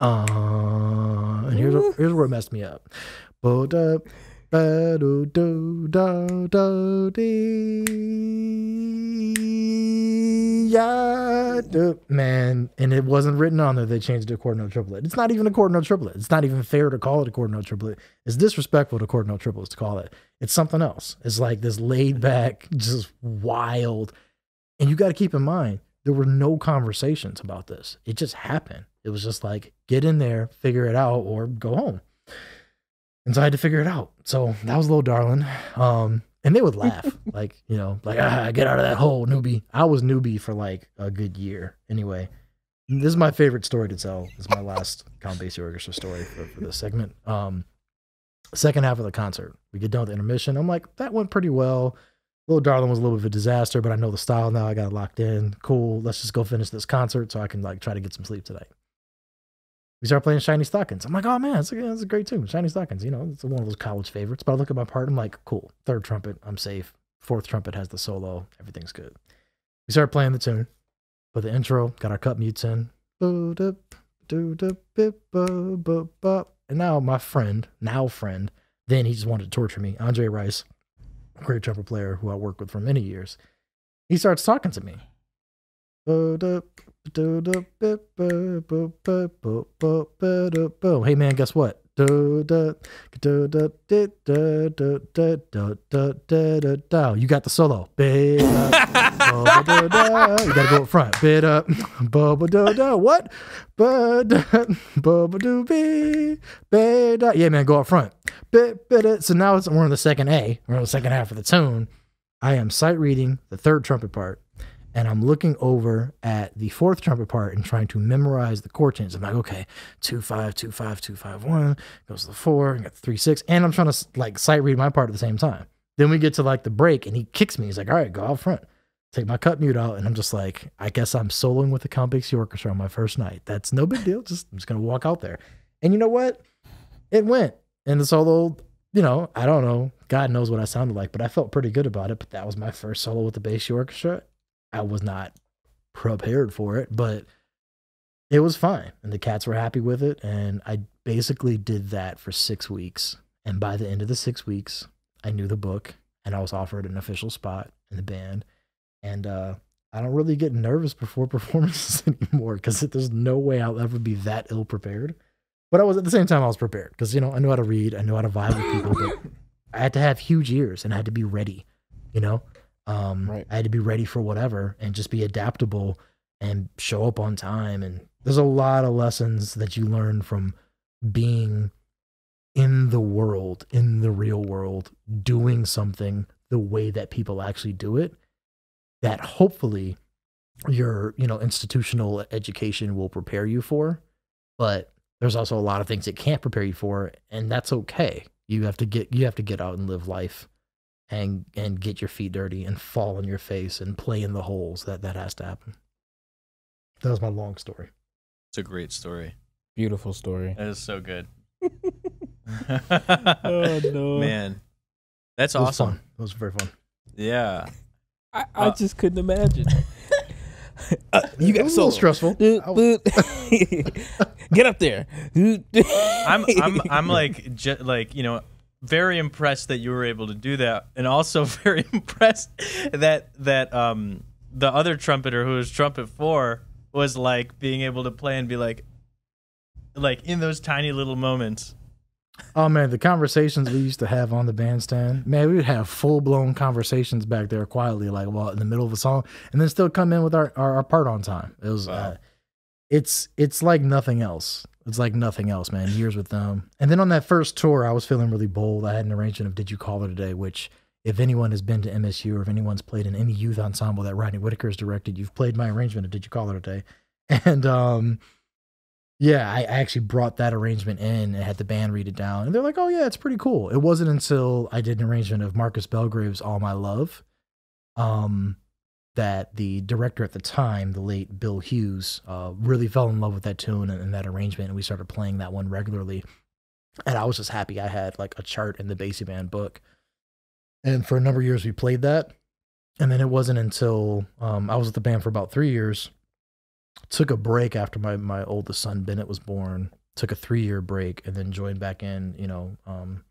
Uh, and here's, here's where it messed me up. Man. And it wasn't written on there. They changed it to quarter note triplet. It's not even a quarter note triplet. It's not even fair to call it a quarter note triplet. It's disrespectful to quarter note triplets to call it. It's something else. It's like this laid back, just wild. And you got to keep in mind, there were no conversations about this. It just happened. It was just like, get in there, figure it out, or go home. And so I had to figure it out. So that was a little darling. Um, and they would laugh, like, you know, like, ah, get out of that hole, newbie. I was newbie for like a good year. Anyway, this is my favorite story to tell. This is my last Count Basie Orchestra story for, for this segment. Um, second half of the concert, we get done with the intermission. I'm like, that went pretty well. Little Darling was a little bit of a disaster, but I know the style now. I got locked in. Cool. Let's just go finish this concert so I can like try to get some sleep tonight. We start playing Shiny Stockings. I'm like, oh man, it's a, it's a great tune. Shiny Stockings, you know, it's one of those college favorites. But I look at my part, I'm like, cool. Third trumpet, I'm safe. Fourth trumpet has the solo. Everything's good. We start playing the tune. But the intro, got our cut mutes in. And now my friend, now friend, then he just wanted to torture me, Andre Rice, great trumpet player who I worked with for many years. He starts talking to me. Hey man, guess what? You got the solo. You gotta go up front. Bid up. What? Yeah, man, go up front. So now we're in the second A. We're in the second half of the tune. I am sight reading the third trumpet part and I'm looking over at the fourth trumpet part and trying to memorize the chord changes. I'm like, okay, two five, two five, two five one goes to the four, and got three six, and I'm trying to like sight read my part at the same time. Then we get to like the break, and he kicks me. He's like, all right, go out front, take my cut mute out, and I'm just like, I guess I'm soloing with the Basie Orchestra on my first night. That's no big deal. Just I'm just gonna walk out there, and you know what? It went, and the solo. You know, I don't know. God knows what I sounded like, but I felt pretty good about it. But that was my first solo with the Basie Orchestra, I was not prepared for it, but it was fine. And the cats were happy with it. And I basically did that for six weeks. And by the end of the six weeks, I knew the book and I was offered an official spot in the band. And uh, I don't really get nervous before performances anymore because there's no way I'll ever be that ill prepared. But I was at the same time, I was prepared because, you know, I knew how to read, I knew how to vibe with people, but I had to have huge ears and I had to be ready, you know? Um, Right. I had to be ready for whatever and just be adaptable and show up on time. And there's a lot of lessons that you learn from being in the world, in the real world, doing something the way that people actually do it. That hopefully your, you know, institutional education will prepare you for. But there's also a lot of things it can't prepare you for, and that's okay. You have to get you have to get out and live life and and get your feet dirty and fall on your face and play in the holes. That that has to happen. That was my long story. It's a great story. Beautiful story. That is so good. Oh, no. Man. That's It awesome. fun. It was very fun. Yeah. I, I Uh, just couldn't imagine. Uh, you It got so stressful. Doot, Get up there. I'm I'm I'm like ju- like, you know, very impressed that you were able to do that and also very impressed that that um the other trumpeter who was trumpet 4 was like being able to play and be like like in those tiny little moments. Oh man, the conversations we used to have on the bandstand, man, we would have full blown conversations back there quietly, like well in the middle of a song, and then still come in with our our, our part on time. It was, Wow. uh, it's it's like nothing else. It's like nothing else, man. Years with them, and then on that first tour, I was feeling really bold. I had an arrangement of "Did You Call Her Today," which if anyone has been to MSU or if anyone's played in any youth ensemble that Rodney Whitaker has directed, you've played my arrangement of "Did You Call Her Today," and um. Yeah, I, I actually brought that arrangement in and had the band read it down. And they're like, oh, yeah, it's pretty cool. It wasn't until I did an arrangement of Marcus Belgrave's All My Love um, that the director at the time, the late Bill Hughes, uh, really fell in love with that tune and, and that arrangement. And we started playing that one regularly. And I was just happy I had like a chart in the Basie Band book. And for a number of years, we played that. And then it wasn't until um, I was with the band for about three years took a break after my my oldest son Bennett was born. Took a three year break and then joined back in. You know, um,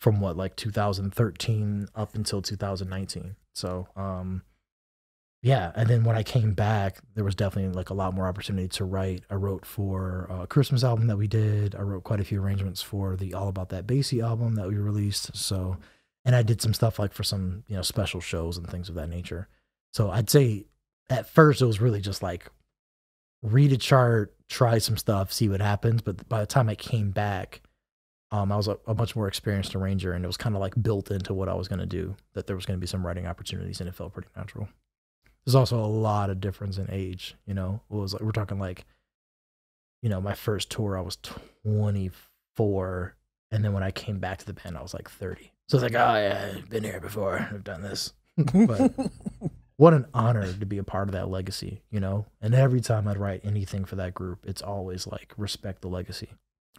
from what like 2013 up until 2019. So, um, yeah. And then when I came back, there was definitely like a lot more opportunity to write. I wrote for a Christmas album that we did. I wrote quite a few arrangements for the All About That Basie album that we released. So, and I did some stuff like for some you know special shows and things of that nature. So I'd say at first it was really just like read a chart, try some stuff, see what happens. But by the time I came back, um, I was a, a much more experienced arranger, and it was kind of like built into what I was going to do. That there was going to be some writing opportunities, and it felt pretty natural. There's also a lot of difference in age. You know, it was like we're talking like, you know, my first tour I was 24, and then when I came back to the band I was like 30. So it's like, oh yeah, I've been here before. I've done this. but what an honor to be a part of that legacy, you know? And every time I'd write anything for that group, it's always like respect the legacy.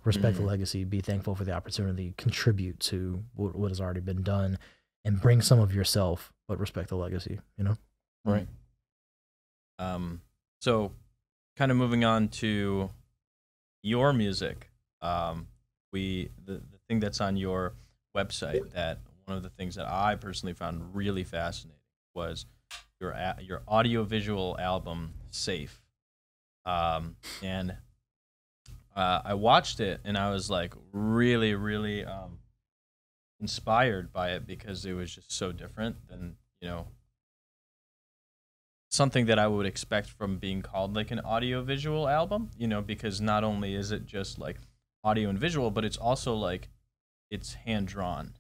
Respect the Mhm. legacy, be thankful for the opportunity, contribute to what, what has already been done, and bring some of yourself, but respect the legacy, you know? Right. Um, so, kind of moving on to your music. Um, we the, the thing that's on your website that one of the things that I personally found really fascinating was your your audio visual album Safe. Um, and uh, I watched it and I was like really really um, inspired by it because it was just so different than you know something that I would expect from being called like an audio visual album, you know, because not only is it just like audio and visual, but it's also like it's hand drawn.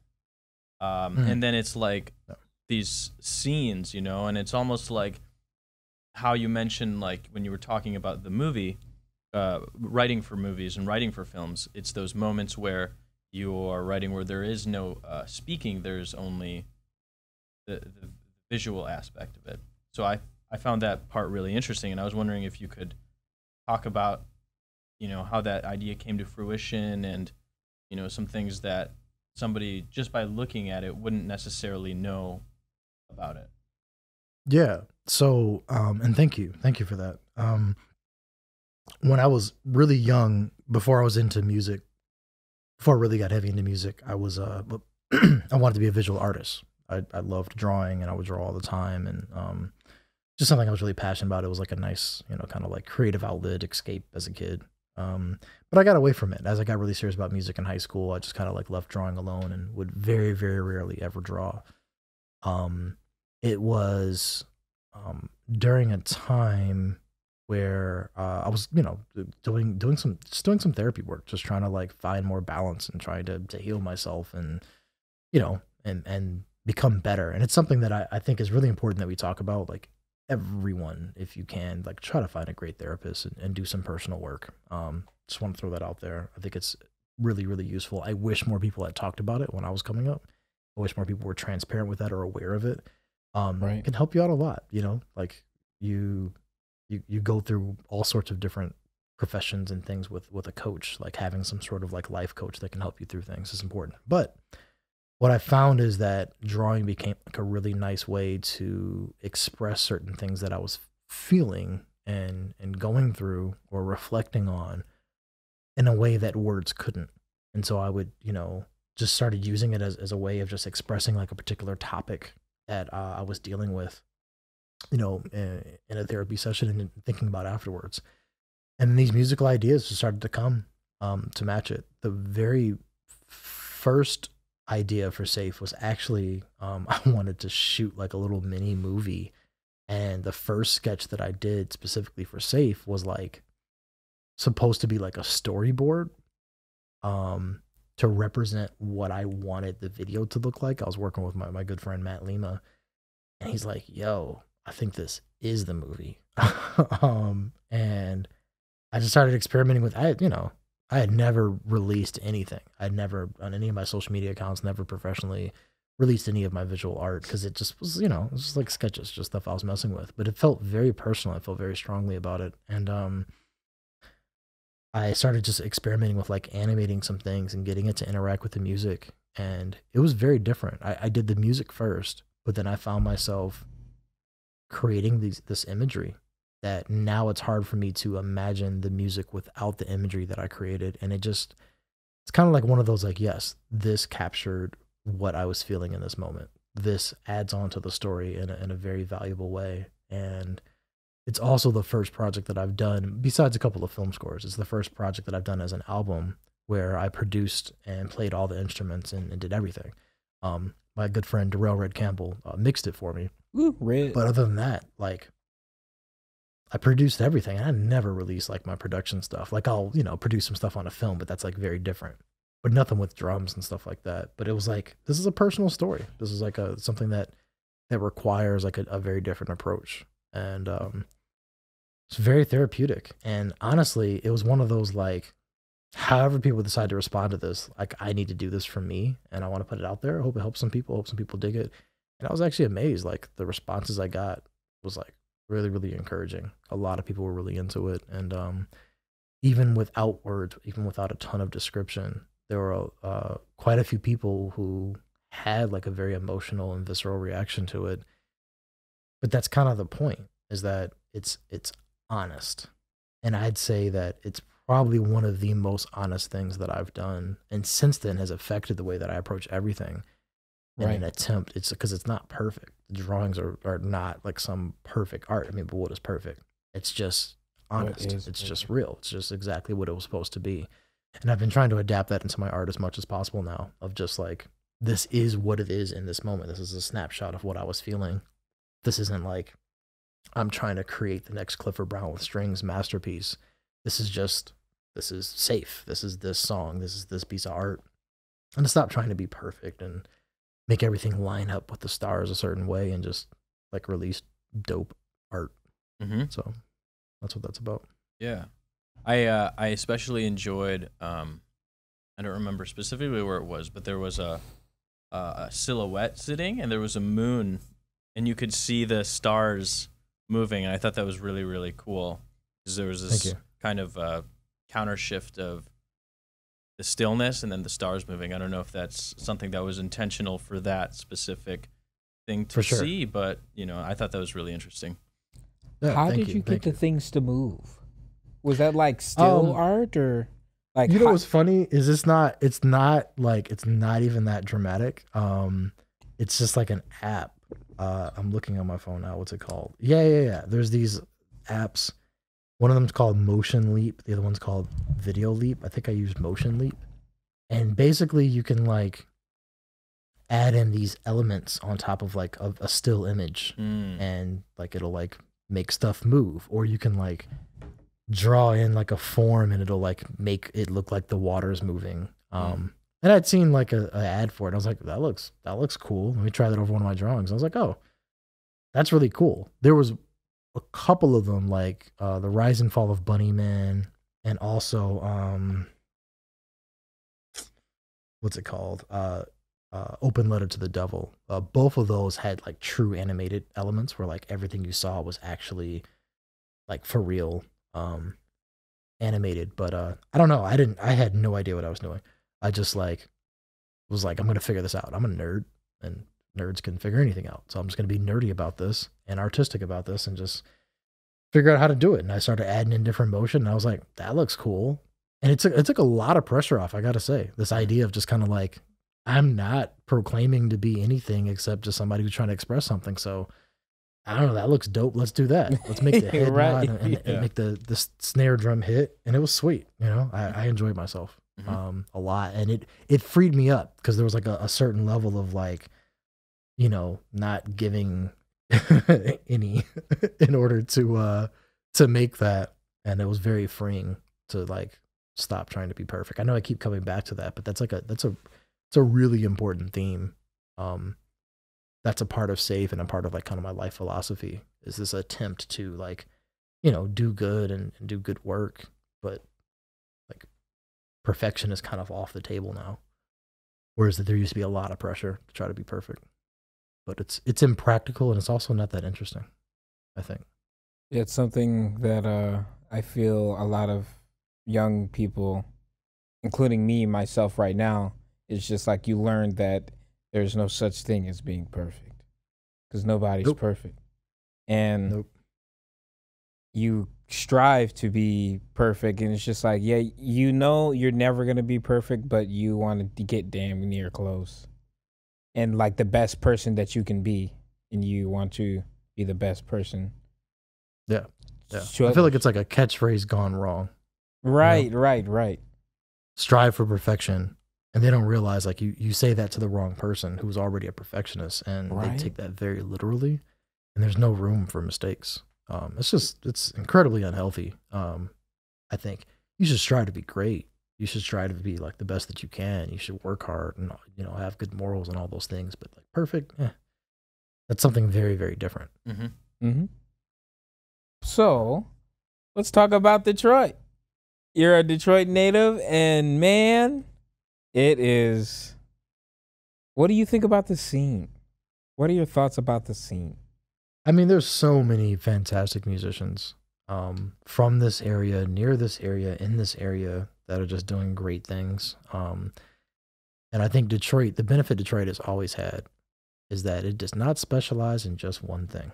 Um, Mhm. And then it's like these scenes, you know, and it's almost like how you mentioned, like when you were talking about the movie, uh, writing for movies and writing for films, it's those moments where you are writing where there is no uh, speaking, there's only the, the visual aspect of it. So I I found that part really interesting, and I was wondering if you could talk about, you know, how that idea came to fruition, and you know, some things that somebody just by looking at it wouldn't necessarily know about it. Yeah. So, um, and thank you, thank you for that. Um, when I was really young, before I was into music, before I really got heavy into music, I was uh, I wanted to be a visual artist. I I loved drawing, and I would draw all the time, and um, just something I was really passionate about. It was like a nice, you know, kind of like creative outlet, escape as a kid. Um, but I got away from it as I got really serious about music in high school. I just kind of like left drawing alone and would very, very rarely ever draw. Um, it was um, during a time where uh, I was, you know, doing doing some just doing some therapy work, just trying to like find more balance and trying to to heal myself and you know and and become better. And it's something that I, I think is really important that we talk about. Like everyone, if you can, like try to find a great therapist and, and do some personal work. Um, just want to throw that out there. I think it's really really useful. I wish more people had talked about it when I was coming up. I wish more people were transparent with that or aware of it. Um, Right. It can help you out a lot. You know, like you you you go through all sorts of different professions and things with with a coach. Like having some sort of like life coach that can help you through things is important. But what I found is that drawing became like a really nice way to express certain things that I was feeling and and going through or reflecting on in a way that words couldn't. And so I would, you know, just started using it as, as a way of just expressing like a particular topic that uh, I was dealing with, you know, in, in a therapy session and thinking about afterwards. And these musical ideas just started to come um, to match it. The very first idea for Safe was actually um, I wanted to shoot like a little mini movie. And the first sketch that I did specifically for Safe was like supposed to be like a storyboard um, to represent what I wanted the video to look like. I was working with my, my good friend Matt Lima, and he's like, yo, I think this is the movie. um, and I just started experimenting with I, you know, I had never released anything. I'd never on any of my social media accounts, never professionally released any of my visual art because it just was, you know, it was just like sketches, just stuff I was messing with. But it felt very personal. I felt very strongly about it. And um I started just experimenting with like animating some things and getting it to interact with the music. And it was very different. I, I did the music first, but then I found myself creating these this imagery that now it's hard for me to imagine the music without the imagery that I created. And it just it's kind of like one of those like, yes, this captured what I was feeling in this moment. This adds on to the story in a, in a very valuable way. And it's also the first project that I've done, besides a couple of film scores, it's the first project that I've done as an album where I produced and played all the instruments and, and did everything. Um, my good friend Darrell Red Campbell uh, mixed it for me. Ooh, red. But other than that, like I produced everything I never released like my production stuff. Like I'll, you know, produce some stuff on a film, but that's like very different. But nothing with drums and stuff like that. But it was like this is a personal story. This is like a something that that requires like a, a very different approach. And um it's very therapeutic. And honestly, it was one of those like however people decide to respond to this, like I need to do this for me and I want to put it out there. I hope it helps some people, hope some people dig it. And I was actually amazed. Like the responses I got was like really, really encouraging. A lot of people were really into it. And um, even without words, even without a ton of description, there were uh, quite a few people who had like a very emotional and visceral reaction to it. But that's kind of the point is that it's it's honest. And I'd say that it's probably one of the most honest things that I've done. And since then has affected the way that I approach everything in an attempt. It's because it's not perfect. The drawings are, are not like some perfect art. I mean, but what is perfect? It's just honest. is It's just real. It's just exactly what it was supposed to be. And I've been trying to adapt that into my art as much as possible now of just like, this is what it is in this moment. This is a snapshot of what I was feeling. This isn't like I'm trying to create the next Clifford Brown with strings masterpiece. This is just, this is safe. This is this song. This is this piece of art. And to stop trying to be perfect and make everything line up with the stars a certain way and just like release dope art. Mm-hmm. So that's what that's about. Yeah, I uh, I especially enjoyed. Um, I don't remember specifically where it was, but there was a a, a silhouette sitting, and there was a moon, and you could see the stars moving. And I thought that was really really cool because there was this kind of uh, counter shift of the stillness and then the stars moving. I don't know if that's something that was intentional for that specific thing to sure. see, but you know, I thought that was really interesting. Yeah, How did you, get thank the things to move? Was that like still Um, art or like you know how- what's funny is it's not it's not like it's not even that dramatic um it's just like an app uh i'm looking on my phone now what's it called yeah yeah yeah there's these apps one of them's called motion leap. The other one's called video leap. I think i use motion leap. And basically you can like add in these elements on top of like a, a still image. Mm. and like it'll like make stuff move. Or you can like draw in like a form and it'll like make it look like the water's moving. Um and i'd seen like a, a ad for it. I was like that looks that looks cool. Let me try that over one of my drawings. I was like oh that's really cool. There was a couple of them like uh the rise and fall of bunny man and also um what's it called? Uh, uh, Open Letter to the Devil. Uh, both of those had like true animated elements where like everything you saw was actually like for real um animated. But uh, I don't know. I didn't. I had no idea what I was doing. I just like was like, I'm gonna figure this out. I'm a nerd, and nerds can figure anything out. So I'm just gonna be nerdy about this and artistic about this, and just figure out how to do it. And I started adding in different motion. And I was like, that looks cool. And it took it took a lot of pressure off. I gotta say, this idea of just kind of like I'm not proclaiming to be anything except just somebody who's trying to express something. So I don't know. That looks dope. Let's do that. Let's make the head Right, and, and- and make the the snare drum hit. And it was sweet. You know, I, Mm-hmm. I enjoyed myself Mhm. um a lot, and it it freed me up because there was like a, a certain level of like, you know, not giving any in order to uh to make that, and it was very freeing to like stop trying to be perfect. I know I keep coming back to that, but that's like a that's a it's a really important theme. Um that's a part of safe and a part of like kind of my life philosophy is this attempt to like, you know, do good and, and do good work, but like perfection is kind of off the table now. Whereas there used to be a lot of pressure to try to be perfect. But it's it's impractical and it's also not that interesting, I think. It's something that uh, I feel a lot of young people, including me myself right now, it's just like you learn that there's no such thing as being perfect because nobody's Nope. perfect. And Nope. you strive to be perfect. And it's just like, yeah, you know, you're never going to be perfect, but you want to get damn near close. And like the best person that you can be. And you want to be the best person. Yeah. Yeah. I feel like it's like a catchphrase gone wrong. Right, right, right. strive for perfection and they don't realize like you you say that to the wrong person who's already a perfectionist and Right. they take that very literally and there's no room for mistakes um it's just it's incredibly unhealthy um i think you should strive to be great you should try to be like the best that you can you should work hard and you know have good morals and all those things but like perfect eh, that's something very very different Mm-hmm. Mm-hmm. So, let's talk about Detroit. You're a Detroit native, and man, it is. What do you think about the scene? What are your thoughts about the scene? I mean, there's so many fantastic musicians um, from this area, near this area, in this area that are just doing great things. Um, and I think Detroit, the benefit Detroit has always had is that it does not specialize in just one thing.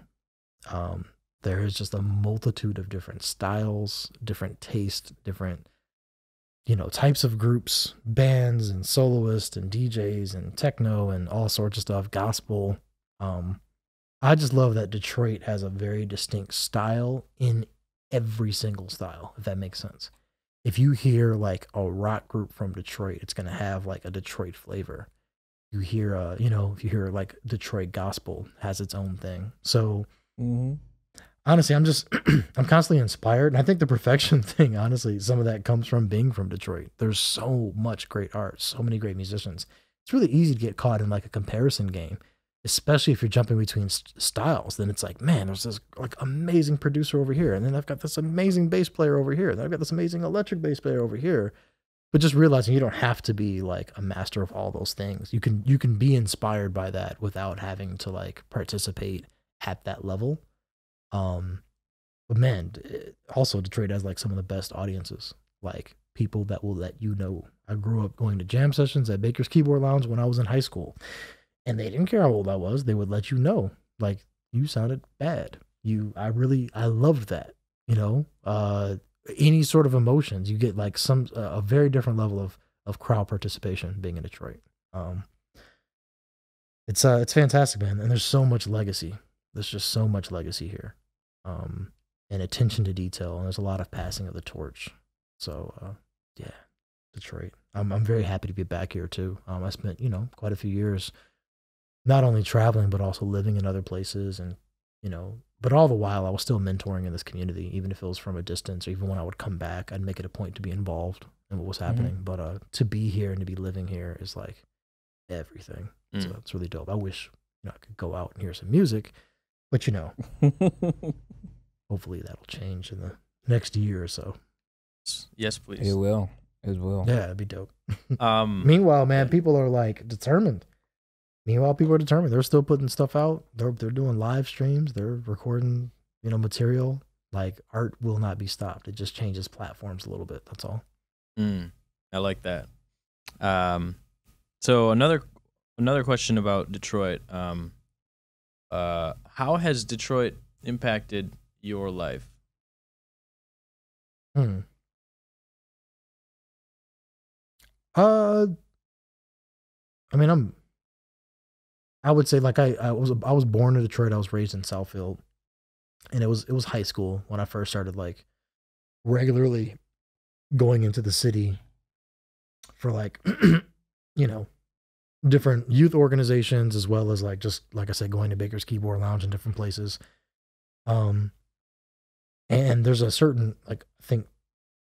Um, there is just a multitude of different styles, different tastes, different you know types of groups, bands and soloists and DJs and techno and all sorts of stuff, gospel. Um, I just love that Detroit has a very distinct style in every single style, if that makes sense. If you hear like a rock group from Detroit, it's gonna have like a Detroit flavor. You hear uh, you know, if you hear like Detroit gospel has its own thing. So Mm-hmm. honestly, I'm just I'm constantly inspired. And I think the perfection thing, honestly, some of that comes from being from Detroit. There's so much great art, so many great musicians. It's really easy to get caught in like a comparison game, especially if you're jumping between st- styles. Then it's like, man, there's this like amazing producer over here, and then I've got this amazing bass player over here, and I've got this amazing electric bass player over here. But just realizing you don't have to be like a master of all those things. You can you can be inspired by that without having to like participate at that level. Um, but man, it- also Detroit has like some of the best audiences, like people that will let you know. I grew up going to jam sessions at Baker's Keyboard Lounge when I was in high school, and they didn't care how old I was. They would let you know, like you sounded bad. You, I really, I loved that. You know, uh, any sort of emotions, you get like some a very different level of of crowd participation being in Detroit. Um, it's uh, it's fantastic, man, and there's so much legacy. There's just so much legacy here, um, and attention to detail, and there's a lot of passing of the torch. So, uh, yeah, Detroit. I'm I'm very happy to be back here too. Um, I spent you know quite a few years, not only traveling but also living in other places, and you know, but all the while I was still mentoring in this community, even if it was from a distance, or even when I would come back, I'd make it a point to be involved in what was happening. But uh, to be here and to be living here is like everything. So Mm. it's really dope. I wish you know I could go out and hear some music, but you know, hopefully that'll change in the next year or so. Yes, please. it will. it will Yeah, it'd be dope. Um, Meanwhile, man, people are like determined. Meanwhile, people are determined. They're still putting stuff out. They're they're doing live streams. They're recording, you know, material. Like art will not be stopped. It just changes platforms a little bit. That's all. Mm, I like that. Um, so another another question about Detroit. Um, uh, how has Detroit impacted your life? Hmm. Uh, I mean, I'm. I would say like I I was I was born in Detroit. I was raised in Southfield, and it was it was high school when I first started like regularly going into the city for like you know different youth organizations as well as like just like I said going to Baker's Keyboard Lounge and different places. Um, and there's a certain like I think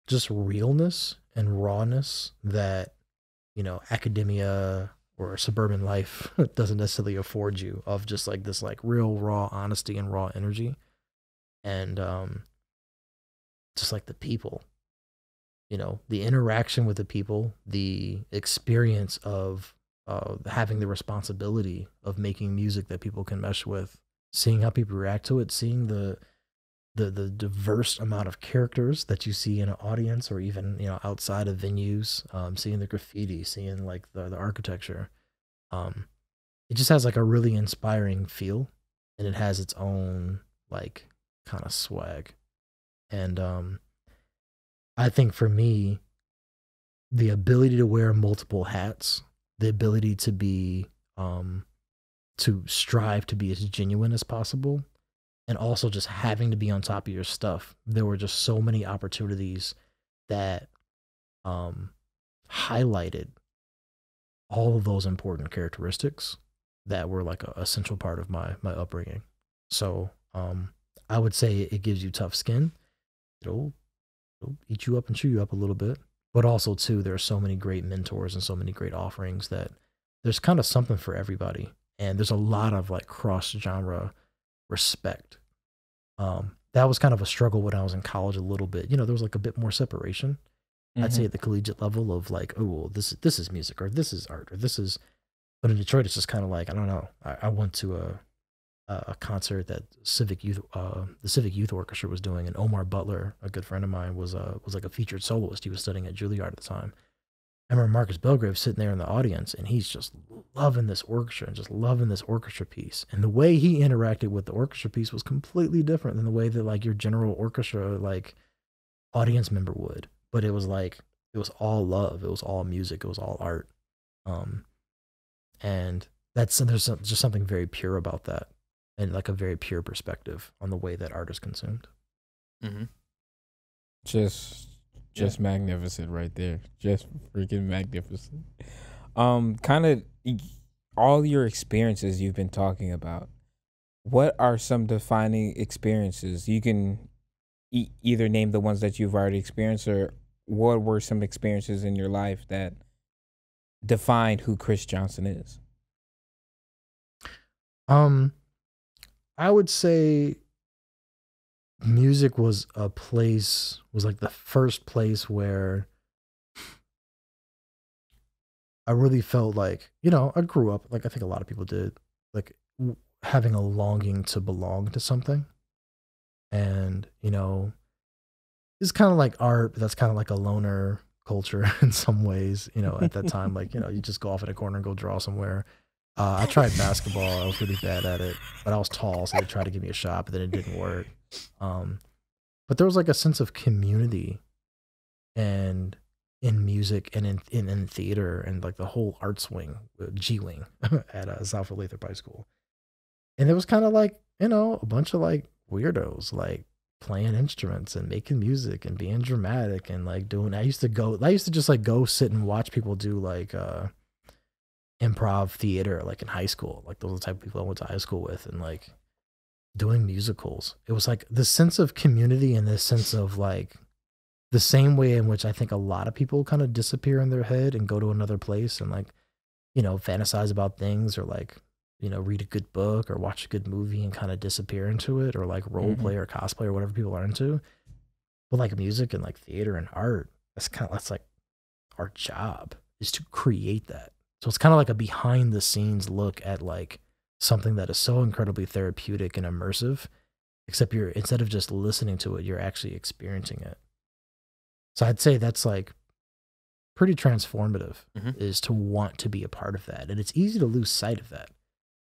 just realness and rawness that you know academia or suburban life doesn't necessarily afford you of just like this like real raw honesty and raw energy. And um just like the people you know the interaction with the people the experience of uh, having the responsibility of making music that people can mesh with seeing how people react to it seeing the the the diverse amount of characters that you see in an audience or even you know outside of venues um, seeing the graffiti seeing like the, the architecture um it just has like a really inspiring feel and it has its own like kind of swag. And um i think for me the ability to wear multiple hats the ability to be um to strive to be as genuine as possible and also just having to be on top of your stuff. There were just so many opportunities that um highlighted all of those important characteristics that were like a essential part of my my upbringing. So um i would say it gives you tough skin. It'll, it'll eat you up and chew you up a little bit. But also too there are so many great mentors and so many great offerings that there's kind of something for everybody. And there's a lot of like cross genre respect um that was kind of a struggle when i was in college a little bit. You know there was like a bit more separation. I'd say Mhm. at the collegiate level of like oh well this this is music or this is art or this is but in detroit it's just kind of like i don't know. I, I went to a a a concert that civic youth uh the civic youth orchestra was doing and omar butler a good friend of mine was uh was like a featured soloist. He was studying at juilliard at the time I remember Marcus Belgrave sitting there in the audience and he's just loving this orchestra and just loving this orchestra piece. And the way he interacted with the orchestra piece was completely different than the way that like your general orchestra like audience member would. But it was like it was all love, it was all music, it was all art. Um and that's there's some- just something very pure about that and like a very pure perspective on the way that art is consumed. Mm-hmm. just just magnificent right there. Just freaking magnificent. Um kind of all your experiences you've been talking about what are some defining experiences? You can e- either name the ones that you've already experienced or what were some experiences in your life that defined who kris johnson is? Um, I would say music was a place was like the first place where I really felt like you know I grew up like I think a lot of people did like having a longing to belong to something, and you know it's kind of like art, that's kind of like a loner culture in some ways. You know, at that time, like you know you just go off in a corner and go draw somewhere. Uh, I tried basketball. I was really bad at it, but I was tall, so they tried to give me a shot, but then it didn't work. Um, but there was like a sense of community, and in music and in in, in theater and like the whole arts wing, uh, G wing at uh, South Lathrup High School, and it was kind of like you know a bunch of like weirdos like playing instruments and making music and being dramatic and like doing. I used to go. I used to just like go sit and watch people do like. uh improv theater like in high school. Like those are the type of people I went to high school with and like doing musicals. It was like the sense of community and this sense of like the same way in which I think a lot of people kind of disappear in their head and go to another place and like, you know, fantasize about things or like, you know, read a good book or watch a good movie and kind of disappear into it or like role Mhm. play or cosplay or whatever people are into. But like music and like theater and art, that's kind of that's like our job is to create that. So it's kind of like a behind the scenes look at like something that is so incredibly therapeutic and immersive, except you're instead of just listening to it, you're actually experiencing it. So I'd say that's like pretty transformative Mhm. is to want to be a part of that. And it's easy to lose sight of that.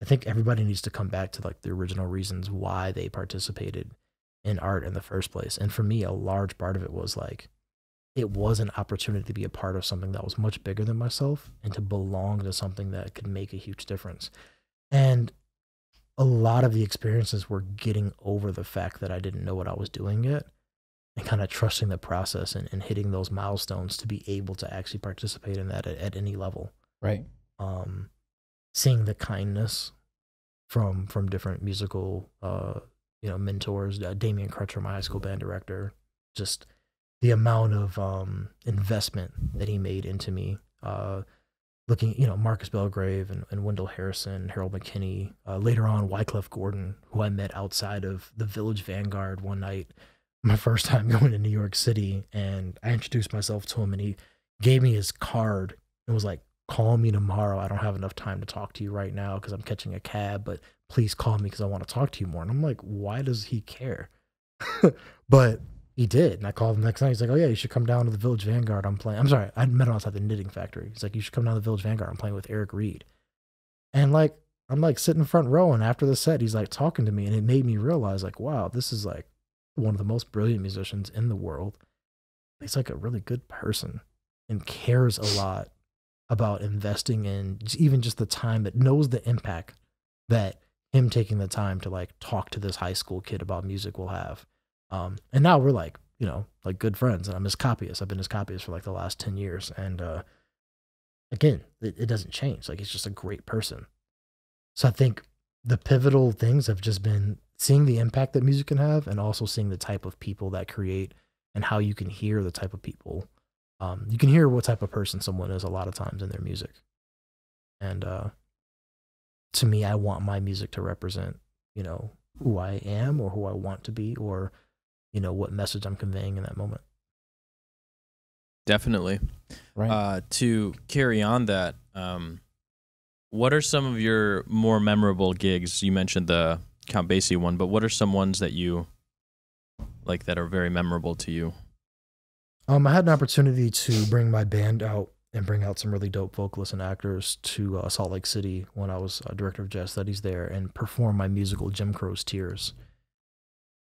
I think everybody needs to come back to like the original reasons why they participated in art in the first place. And for me, a large part of it was like it was an opportunity to be a part of something that was much bigger than myself and to belong to something that could make a huge difference. And a lot of the experiences were getting over the fact that I didn't know what I was doing yet and kind of trusting the process and, and hitting those milestones to be able to actually participate in that at, at any level Right. um, seeing the kindness from from different musical uh, you know mentors. Uh, Damian Crutcher, my high school band director, just the amount of um, investment that he made into me. Uh, looking, you know, Marcus Belgrave and, and Wendell Harrison, Harold McKinney. Uh, later on, Wycliffe Gordon, who I met outside of the Village Vanguard one night, my first time going to New York City, and I introduced myself to him, and he gave me his card and was like, call me tomorrow. I don't have enough time to talk to you right now because I'm catching a cab, but please call me because I want to talk to you more. And I'm like, why does he care? but he did. And I called him the next night. He's like, oh, yeah, you should come down to the Village Vanguard. I'm playing. I'm sorry. I met him outside the knitting factory. He's like, you should come down to the Village Vanguard. I'm playing with Eric Reed. And like, I'm like sitting front row. And after the set, he's like talking to me. And it made me realize, like, wow, this is like one of the most brilliant musicians in the world. He's like a really good person and cares a lot about investing in even just the time that knows the impact that him taking the time to like talk to this high school kid about music will have. Um, and now we're like, you know, like good friends. And I'm his copyist. I've been his copyist for like the last 10 years. And uh, again, it, it doesn't change. Like he's just a great person. So I think the pivotal things have just been seeing the impact that music can have and also seeing the type of people that create and how you can hear the type of people um, you can hear what type of person someone is a lot of times in their music. And uh, to me, I want my music to represent, you know, who I am or who I want to be or, you know, what message I'm conveying in that moment. Definitely. Right. Uh, to carry on that, um, what are some of your more memorable gigs? You mentioned the Count Basie one, but what are some ones that you like that are very memorable to you? Um, I had an opportunity to bring my band out and bring out some really dope vocalists and actors to uh, Salt Lake City when I was uh, director of jazz studies there and perform my musical Jim Crow's Tears.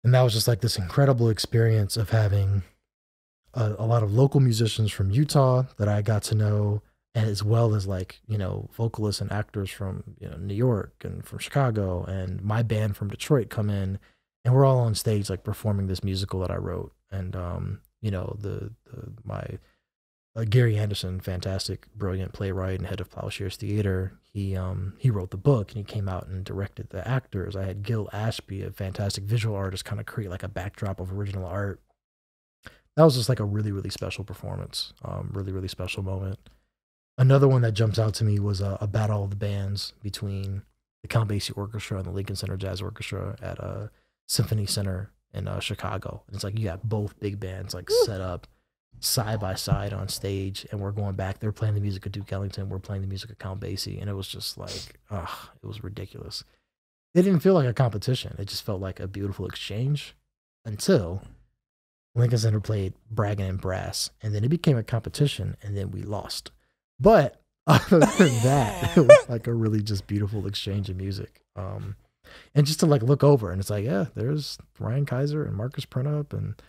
And that was just like this incredible experience of having a, a lot of local musicians from Utah that I got to know, and as well as like, you know, vocalists and actors from, you know, New York and from Chicago and my band from Detroit come in and we're all on stage like performing this musical that I wrote. And um, you know, the, the my uh, Gary Anderson, fantastic, brilliant playwright and head of Plowshares Theater. He um he wrote the book and he came out and directed the actors. I had Gil Ashby, a fantastic visual artist, kind of create like a backdrop of original art. That was just like a really really special performance. Um, really really special moment. Another one that jumps out to me was a, a battle of the bands between the Count Basie Orchestra and the Lincoln Center Jazz Orchestra at a Symphony Center in uh, Chicago. And it's like you got both big bands like set up side by side on stage, and we're going back. They're playing the music of Duke Ellington. We're playing the music of Count Basie, and it was just like, ugh, it was ridiculous. It didn't feel like a competition. It just felt like a beautiful exchange until Lincoln Center played Braggin' in Brass, and then it became a competition, and then we lost. But other than that, it was like a really just beautiful exchange of music. Um, and just to like look over and it's like, yeah, there's Ryan Kisor and Marcus Printup and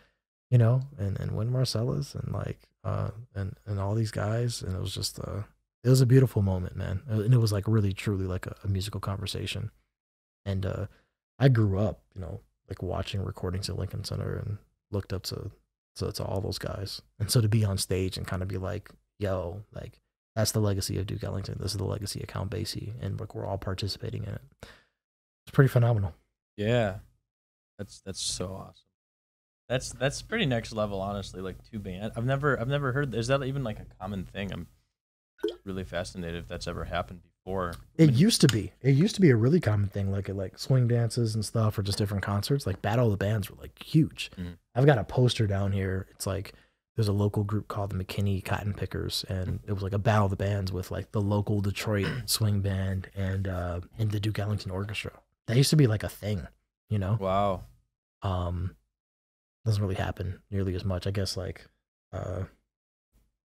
you know, and and Wynton Marsalis and like uh and and all these guys, and it was just uh it was a beautiful moment, man, and it was like really truly like a, a musical conversation, and uh I grew up, you know, like watching recordings at Lincoln Center and looked up to to, to all those guys, and so to be on stage and kind of be like, yo, like that's the legacy of Duke Ellington. This is the legacy of Count Basie, and like we're all participating in it. It's pretty phenomenal. Yeah, that's that's so awesome. That's that's pretty next level, honestly. Like two band. I've never I've never heard. Is that even like a common thing? I'm really fascinated if that's ever happened before. It used to be. It used to be a really common thing, like at like swing dances and stuff, or just different concerts. Like Battle of the Bands were like huge. Mhm. I've got a poster down here. It's like there's a local group called the McKinney Cotton Pickers, and it was like a battle of the bands with like the local Detroit swing band and uh and the Duke Ellington Orchestra. That used to be like a thing, you know. Wow. Um, doesn't really happen nearly as much. I guess like uh,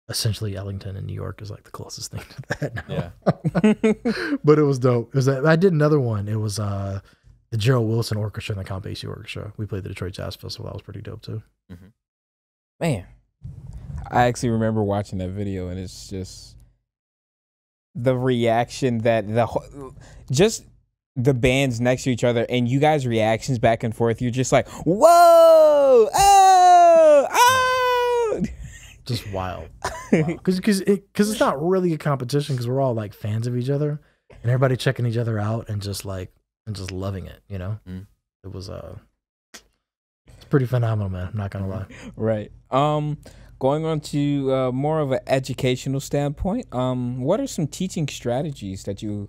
essentially Ellington in New York is like the closest thing to that now. Yeah. but it was dope. It was that I did another one. It was uh the Gerald Wilson Orchestra and the Count Basie Orchestra. We played the Detroit Jazz Festival. That was pretty dope too. Man, I actually remember watching that video, and it's just the reaction that the whole, just the bands next to each other, and you guys' reactions back and forth. You're just like, whoa, oh, oh. Just wild. Because because it, cause it's not really a competition because we're all like fans of each other and everybody checking each other out and just like and just loving it. You know, Mm. it was uh, it's pretty phenomenal, man. I'm not gonna lie. Right. Um, going on to uh, more of an educational standpoint. Um, what are some teaching strategies that you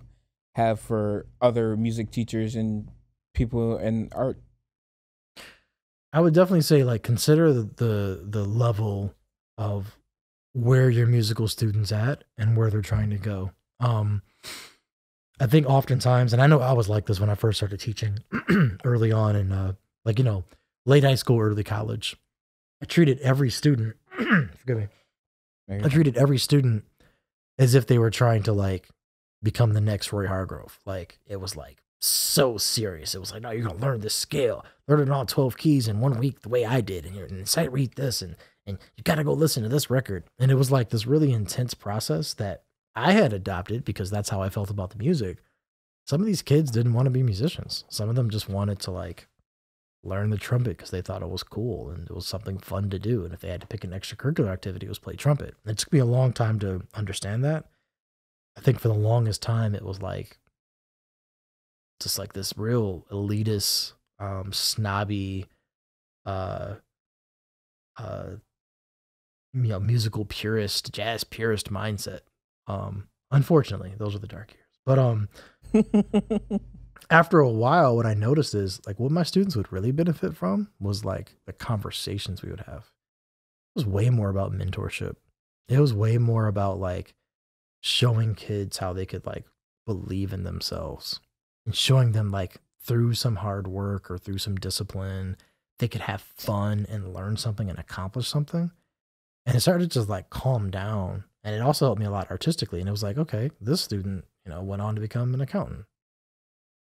have for other music teachers and people in art? I would definitely say like consider the, the the level of where your musical students at and where they're trying to go. Um I think oftentimes and I know I was like this when I first started teaching early on in uh like you know, late high school, early college. I treated every student forgive me. I treated every student as if they were trying to like become the next Roy Hargrove. Like it was like so serious. It was like, no, you're gonna learn this scale, learn it all 12 keys in one week the way I did, and you're and sight read this and and you gotta go listen to this record. And it was like this really intense process that I had adopted because that's how I felt about the music. Some of these kids didn't want to be musicians. Some of them just wanted to like learn the trumpet because they thought it was cool and it was something fun to do. And if they had to pick an extracurricular activity, it was play trumpet. It took me a long time to understand that. I think for the longest time, it was like just like this real elitist, um, snobby, uh, uh, you know, musical purist, jazz purist mindset. Um, unfortunately, those are the dark years. But um, after a while, what I noticed is like what my students would really benefit from was like the conversations we would have. It was way more about mentorship. It was way more about like showing kids how they could like believe in themselves and showing them like through some hard work or through some discipline, they could have fun and learn something and accomplish something. And it started to just like calm down. And it also helped me a lot artistically. And it was like, okay, this student, you know, went on to become an accountant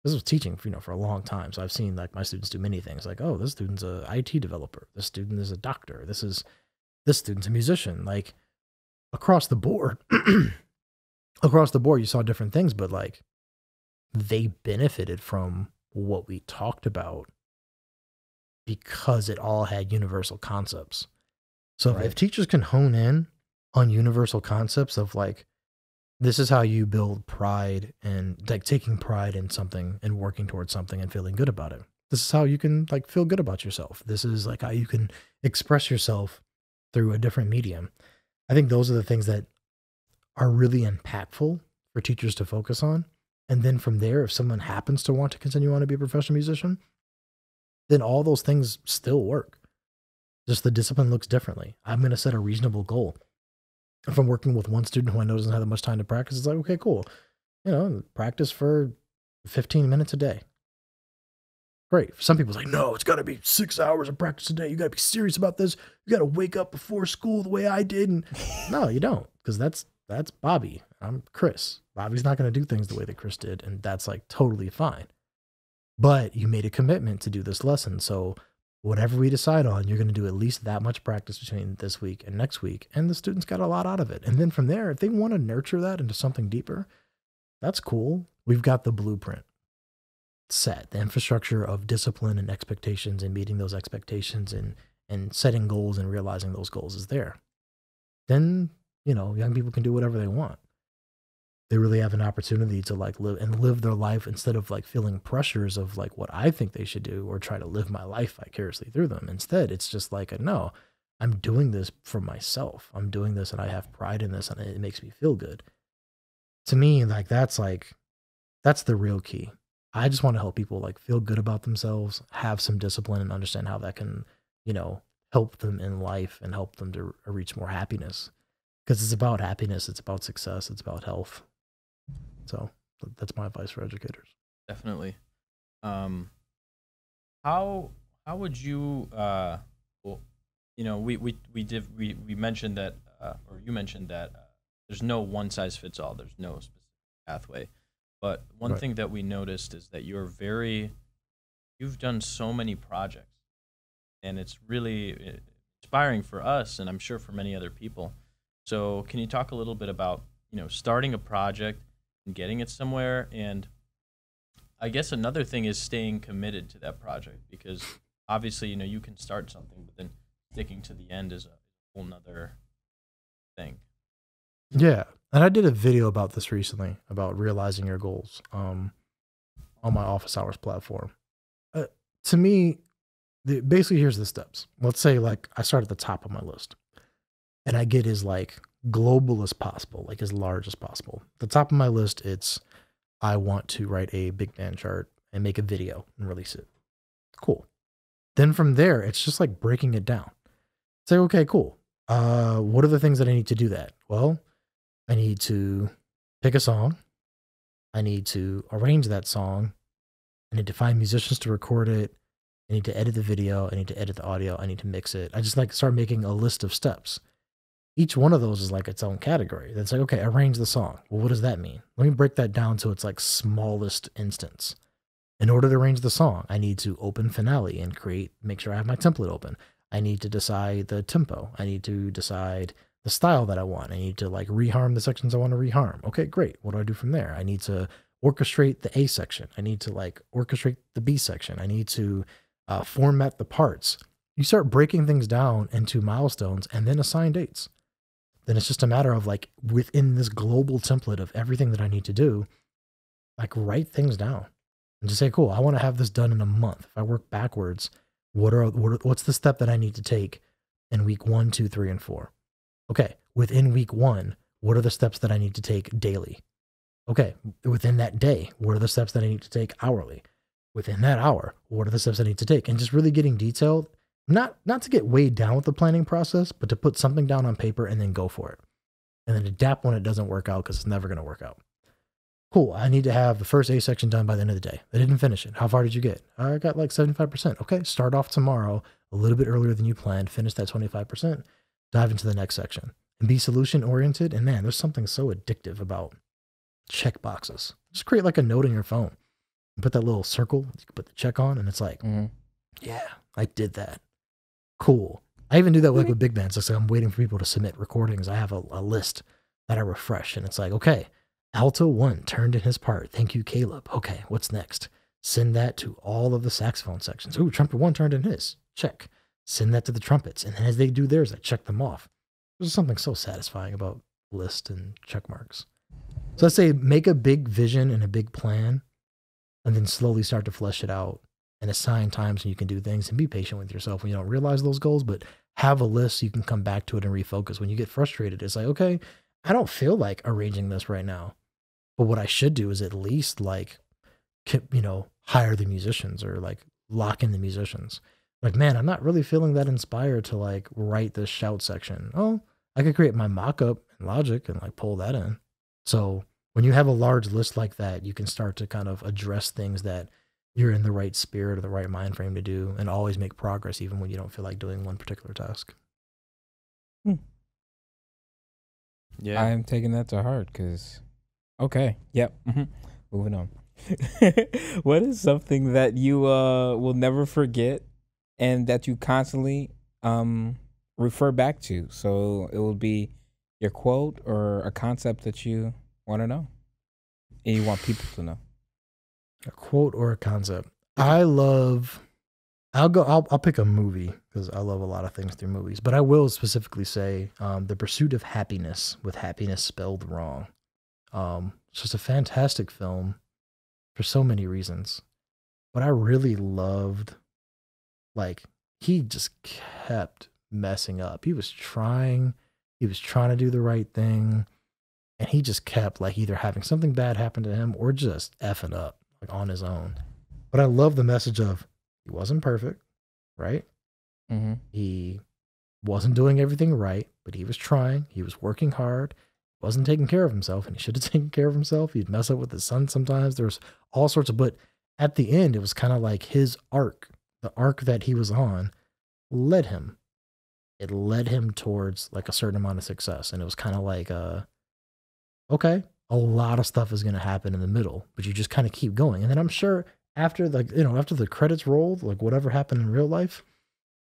this was teaching you know for a long time so i've seen like my students do many things like oh this student's a it developer this student is a doctor this is this student's a musician like across the board across the board you saw different things but like they benefited from what we talked about because it all had universal concepts so if- if teachers can hone in on universal concepts of like this is how you build pride and like taking pride in something and working towards something and feeling good about it. This is how you can like feel good about yourself. This is like how you can express yourself through a different medium. I think those are the things that are really impactful for teachers to focus on. And then from there, if someone happens to want to continue on to be a professional musician, then all those things still work. Just the discipline looks differently. I'm going to set a reasonable goal if I'm working with one student who I know doesn't have that much time to practice, it's like, okay, cool. You know, practice for 15 minutes a day. Great. For some people, it's like, no, it's got to be six hours of practice a day. You got to be serious about this. You got to wake up before school the way I did. And no, you don't, because that's that's Bobby. I'm Kris. Bobby's not going to do things the way that Kris did, and that's like totally fine. But you made a commitment to do this lesson, so whatever we decide on, you're going to do at least that much practice between this week and next week. And the students got a lot out of it. And then from there, if they want to nurture that into something deeper, that's cool. We've got the blueprint set, the infrastructure of discipline and expectations and meeting those expectations and, and setting goals and realizing those goals is there. Then, you know, young people can do whatever they want. They really have an opportunity to like live and live their life instead of like feeling pressures of like what I think they should do or try to live my life vicariously through them. Instead, it's just like a no, I'm doing this for myself. I'm doing this and I have pride in this and it makes me feel good. To me, like that's like that's the real key. I just want to help people like feel good about themselves, have some discipline and understand how that can, you know, help them in life and help them to reach more happiness because it's about happiness it's about success it's about health so that's my advice for educators Definitely. Um, how how would you uh, well, you know, we we we did we we mentioned that uh, or you mentioned that uh, there's no one size fits all. There's no specific pathway. But one Right. thing that we noticed is that you're very you've done so many projects and it's really uh, inspiring for us and I'm sure for many other people. So, can you talk a little bit about, you know, starting a project and getting it somewhere and I guess another thing is staying committed to that project because obviously, you know, you can start something, but then sticking to the end is a whole nother thing. Yeah, and I did a video about this recently about realizing your goals um, on my office hours platform. Uh, to me, the, basically, here's the steps. Let's say like I start at the top of my list, and I get as like global as possible, like as large as possible. The top of my list, it's I want to write a big band chart and make a video and release it. Cool. Then from there, it's just like breaking it down. Say, okay, cool. Uh, what are the things that I need to do that? Well, I need to pick a song. I need to arrange that song. I need to find musicians to record it. I need to edit the video. I need to edit the audio. I need to mix it. I just like start making a list of steps. Each one of those is like its own category. That's like, okay, arrange the song. Well, what does that mean? Let me break that down to its like smallest instance. In order to arrange the song, I need to open Finale and create, make sure I have my template open. I need to decide the tempo. I need to decide the style that I want. I need to like reharm the sections I want to reharm. Okay, great. What do I do from there? I need to orchestrate the A section. I need to like orchestrate the B section. I need to uh, format the parts. You start breaking things down into milestones and then assign dates. Then it's just a matter of like within this global template of everything that I need to do, like write things down and just say, cool, I want to have this done in a month. If I work backwards, what are, what are what's the step that I need to take in week one, two, three, and four? Okay, within week one, what are the steps that I need to take daily? Okay, within that day, what are the steps that I need to take hourly? Within that hour, what are the steps I need to take? And just really getting detailed, not not to get weighed down with the planning process, but to put something down on paper and then go for it. And then adapt when it doesn't work out because it's never going to work out. Cool. I need to have the first A section done by the end of the day. I didn't finish it. How far did you get? I got like 75%. Okay, start off tomorrow a little bit earlier than you planned, finish that 25%, dive into the next section and be solution oriented. And man, there's something so addictive about check boxes. Just create like a note in your phone. Put that little circle, you can put the check on, and it's like, Mhm. yeah, I did that. Cool. I even do that like mm-hmm. with big bands. It's like I'm waiting for people to submit recordings. I have a, a list that I refresh, and it's like, okay, alto one turned in his part. Thank you, Caleb. Okay, what's next? Send that to all of the saxophone sections. Ooh, trumpet one turned in his. Check. Send that to the trumpets, and then as they do theirs, I check them off. There's something so satisfying about list and check marks. So let's say make a big vision and a big plan, and then slowly start to flesh it out and assign times when you can do things and be patient with yourself when you don't realize those goals, but have a list so you can come back to it and refocus. When you get frustrated, it's like, okay, I don't feel like arranging this right now. But what I should do is at least like, you know, hire the musicians or like lock in the musicians. Like, man, I'm not really feeling that inspired to like write this shout section. Oh, I could create my mock up in Logic and like pull that in. So when you have a large list like that, you can start to kind of address things that you're in the right spirit or the right mind frame to do and always make progress even when you don't feel like doing one particular task. Yeah. I'm taking that to heart because, okay, yep. mhm, Moving on. what is something that you uh will never forget and that you constantly um refer back to? So it will be your quote or a concept that you want to know and you want people to know. A quote or a concept. I love I'll go I'll I'll pick a movie because I love a lot of things through movies, but I will specifically say um The Pursuit of Happiness with happiness spelled wrong. Um it's just a fantastic film for so many reasons. But I really loved like he just kept messing up. He was trying, he was trying to do the right thing, and he just kept like either having something bad happen to him or just effing up like on his own. But I love the message of he wasn't perfect, right? Mm-hmm. He wasn't doing everything right, but he was trying. He was working hard. Wasn't taking care of himself, and he should have taken care of himself. He'd mess up with his son sometimes. There's all sorts of, but at the end, it was kind of like his arc, the arc that he was on, led him. It led him towards like a certain amount of success, and it was kind of like, uh, okay, a lot of stuff is going to happen in the middle, but you just kind of keep going. And then I'm sure after the you know after the credits rolled, like whatever happened in real life,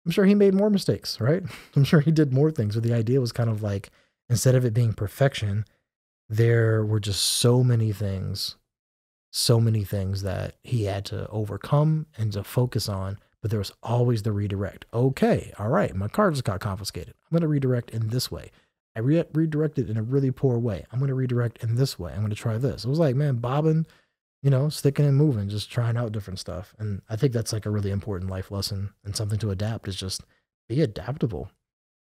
I'm sure he made more mistakes, right? I'm sure he did more things. But the idea was kind of like instead of it being perfection, there were just so many things, so many things that he had to overcome and to focus on. But there was always the redirect. Okay, all right, my car just got confiscated. I'm going to redirect in this way. I re- redirected in a really poor way. I'm going to redirect in this way. I'm going to try this. It was like, man, bobbing, you know, sticking and moving, just trying out different stuff. And I think that's like a really important life lesson and something to adapt is just be adaptable,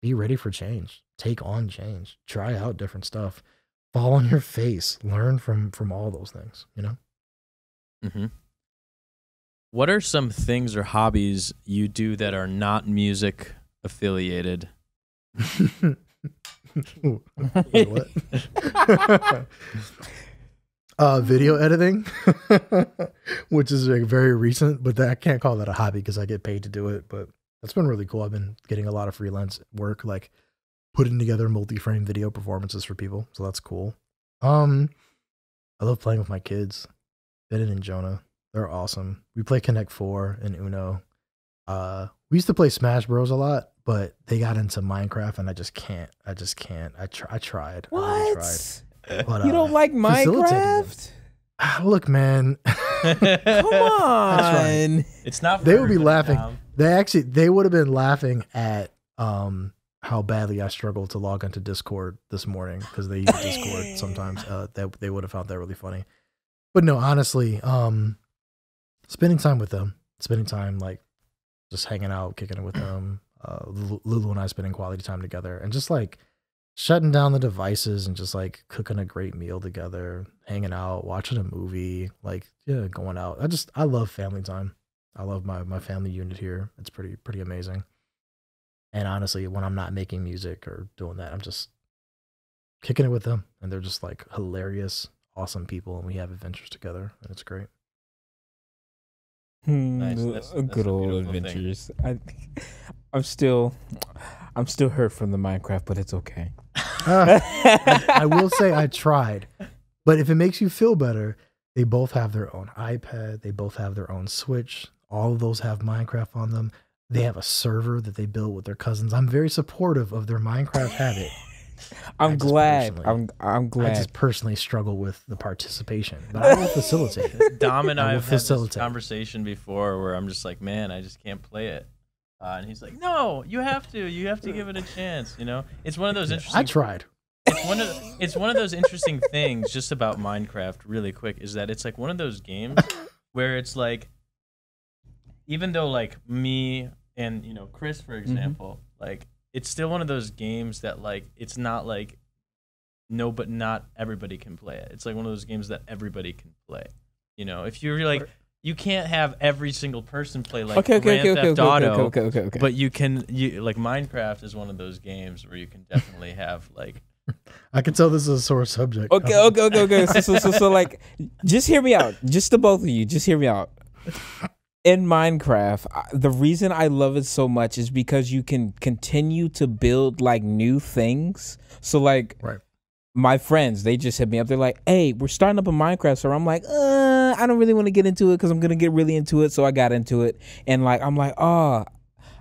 be ready for change, take on change, try out different stuff, fall on your face, learn from from all those things. You know. Mm-hmm. What are some things or hobbies you do that are not music affiliated? What? uh, video editing, which is like very recent, but that, I can't call that a hobby because I get paid to do it. But that's been really cool. I've been getting a lot of freelance work, like putting together multi-frame video performances for people. So that's cool. Um, I love playing with my kids, Bennett and Jonah. They're awesome. We play Connect Four and Uno. Uh, we used to play Smash Bros a lot, but they got into Minecraft, and I just can't. I just can't. I try. I tried. I really What? tried. But, you don't uh, like. Minecraft? Look, man, Come right. on. It's not. They would be laughing. Tom. they actually they would have been laughing at um how badly I struggled to log into Discord this morning because they use Discord sometimes. Uh, that they would have found that really funny. But no, honestly, um, spending time with them, spending time like just hanging out, kicking it with them. Uh, Lulu and I spending quality time together, and just like shutting down the devices and just like cooking a great meal together, hanging out, watching a movie, like yeah, going out. I just I love family time. I love my my family unit here. It's pretty pretty amazing. And honestly, when I'm not making music or doing that, I'm just kicking it with them, and they're just like hilarious, awesome people, and we have adventures together, and it's great. Hmm, Nice. uh, That's- that's good old beautiful thing. adventures. I, I'm still, I'm still hurt from the Minecraft, but it's okay. Ah, I, I will say I tried, but if it makes you feel better, they both have their own iPad. They both have their own Switch. All of those have Minecraft on them. They have a server that they built with their cousins. I'm very supportive of their Minecraft habit. I'm glad. I'm I'm I glad. just personally struggle with the participation, but I will facilitate it. Dom and I I will have had this facilitate. conversation before where I'm just like, man, I just can't play it. Uh, and he's like, no, you have to. You have to give it a chance. You know, it's one of those interesting. I tried. it's one of it's one of those interesting things just about Minecraft. Really quick, is that it's like one of those games where it's like, even though like me and you know Kris, for example, like it's still one of those games that like it's not like no, but not everybody can play it. It's like one of those games that everybody can play. You know, if you're like. You can't have every single person play like okay, okay, Grand okay, okay, Theft okay, Auto, okay, okay, okay, okay. but you can you like Minecraft is one of those games where you can definitely have like I can tell this is a sore subject. Okay, okay, okay, okay. So, so, so, so, like, just hear me out. Just the both of you. Just hear me out. In Minecraft, the reason I love it so much is because you can continue to build like new things. So, like, Right. my friends, they just hit me up. They're like, "Hey, we're starting up a Minecraft server." I'm like, "Uh, I don't really want to get into it because I'm gonna get really into it." So I got into it, and like, I'm like, "Oh,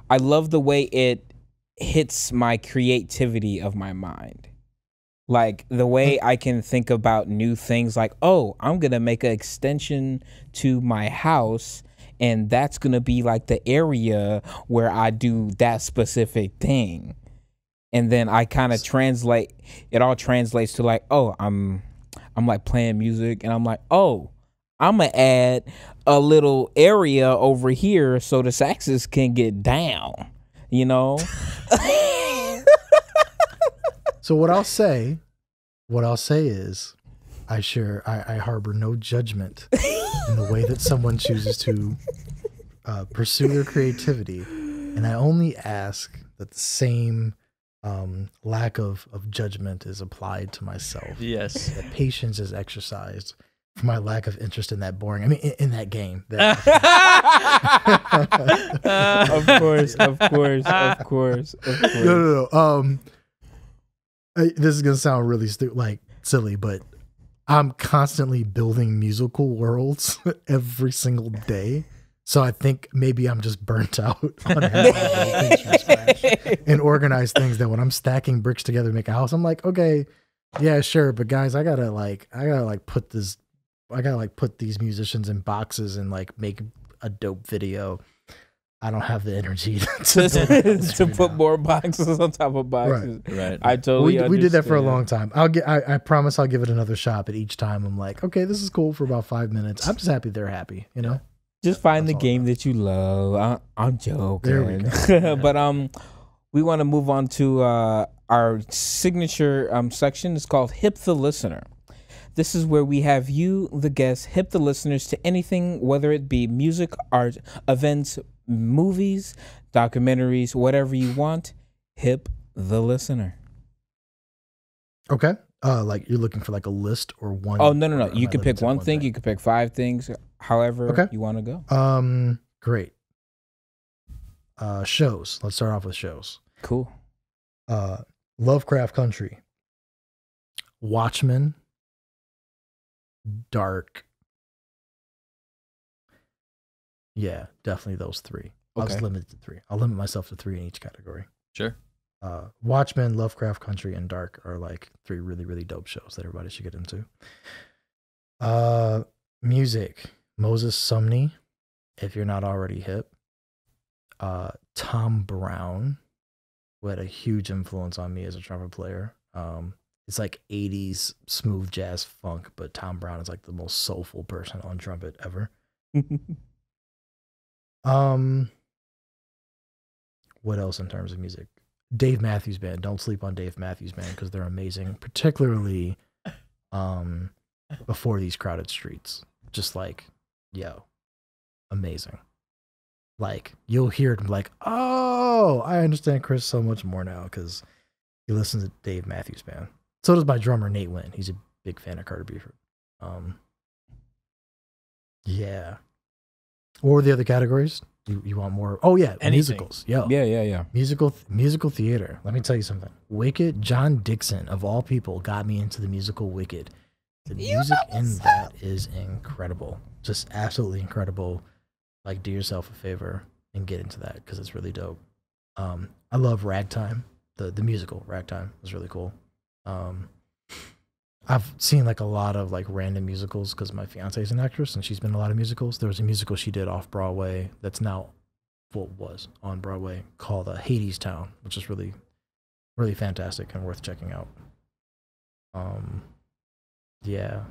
I love the way it hits my creativity of my mind." Like the way I can think about new things, like, "Oh, I'm gonna make an extension to my house." And that's gonna be like the area where I do that specific thing. And then I kind of translate it all translates to like oh I'm I'm like playing music. And I'm like oh I'm gonna add a little area over here so the saxes can get down you know? So what I'll say, what I'll say is, I share, I, I harbor no judgment in the way that someone chooses to uh, pursue their creativity. and I only ask that the same um, lack of of judgment is applied to myself. Yes. That patience is exercised for my lack of interest in that boring. I mean, in, in that game. That, of course, of course, of course, of course. no, no, no. Um, I, this is gonna sound really stu- like silly, but I'm constantly building musical worlds every single day. So I think maybe I'm just burnt out on and organize things. That when I'm stacking bricks together to make a house, I'm like, okay, yeah, sure, but guys, I gotta like, I gotta like put this, I gotta like put these musicians in boxes and like make a dope video. I don't have the energy to, to, build all this to right put now. more boxes on top of boxes. Right. right. I totally. we, we did that for a long time. I'll get. I, I promise I'll give it another shot. But each time I'm like, okay, this is cool for about five minutes. I'm just happy they're happy. You know. Just find the That's all game that you love. I, I'm joking. There we go. but um, we want to move on to uh, our signature um section. It's called Hip the Listener. This is where we have you, the guest, hip the listeners to anything, whether it be music, art, events, movies, documentaries, whatever you want. Hip the listener. Okay. Uh, like you're looking for like a list or one. Oh no no no! You can pick one thing. You can pick five things. However Okay. you want to go. Um. Great. Uh, shows. Let's start off with shows. Cool. Uh, Lovecraft Country. Watchmen. Dark. Yeah, definitely those three. I was Okay. limited to three. I'll limit myself to three in each category. Sure. uh, Watchmen, Lovecraft Country, and Dark are like three really really dope shows that everybody should get into. Uh, music: Moses Sumney, if you're not already hip. Uh, Tom Browne, who had a huge influence on me as a trumpet player. Um, it's like '80s smooth jazz funk, but Tom Browne is like the most soulful person on trumpet ever. Um, what else in terms of music? Dave Matthews Band. Don't sleep on Dave Matthews Band because they're amazing, particularly um before these crowded streets. Just like, yo, amazing. Like you'll hear it and be like, oh, I understand Kris so much more now because he listens to Dave Matthews Band. So does my drummer Nate Wynn. He's a big fan of Carter Beauford. Um, yeah. What were the other categories? You, you want more? Oh yeah, Anything. musicals. Yo, yeah yeah yeah. musical musical theater. Let me tell you something. Wicked, John Dixon of all people got me into the musical Wicked. The music in that is incredible. Just absolutely incredible. Like do yourself a favor and get into that because it's really dope. Um, I love Ragtime. The the musical Ragtime was really cool. Um, I've seen like a lot of like random musicals because my fiance is an actress and she's been in a lot of musicals. There was a musical she did off Broadway that's now, well, was on Broadway called uh, Hadestown, which is really, really fantastic and worth checking out. Um, yeah.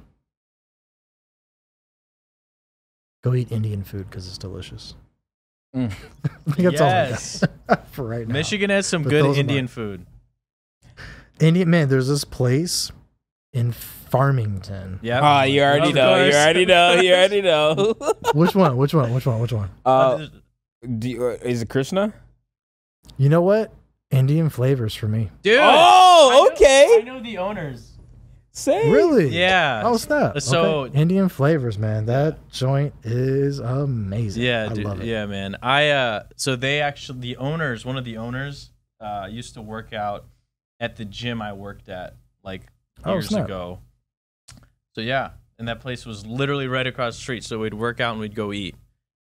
Go eat Indian food because it's delicious. Mm. I think that's Yes. all I got for right now. Michigan has some But good Indian food. Indian man, there's this place in Farmington. Yeah. Ah, you already know. You already know. You already know. Which one? Which one? Which one? Which one? uh, do you, uh, is it Krishna? You know what? Indian flavors for me. Dude. Oh, I know- okay. I know the owners. Say Really? Yeah. Oh snap! So- Okay. Indian flavors, man. That joint is amazing. Yeah, I dude, love it. yeah, man. I uh, so they actually the owners, one of the owners, uh, used to work out at the gym I worked at like Oh, years snap. ago. So yeah, and that place was literally right across the street. So we'd work out and we'd go eat,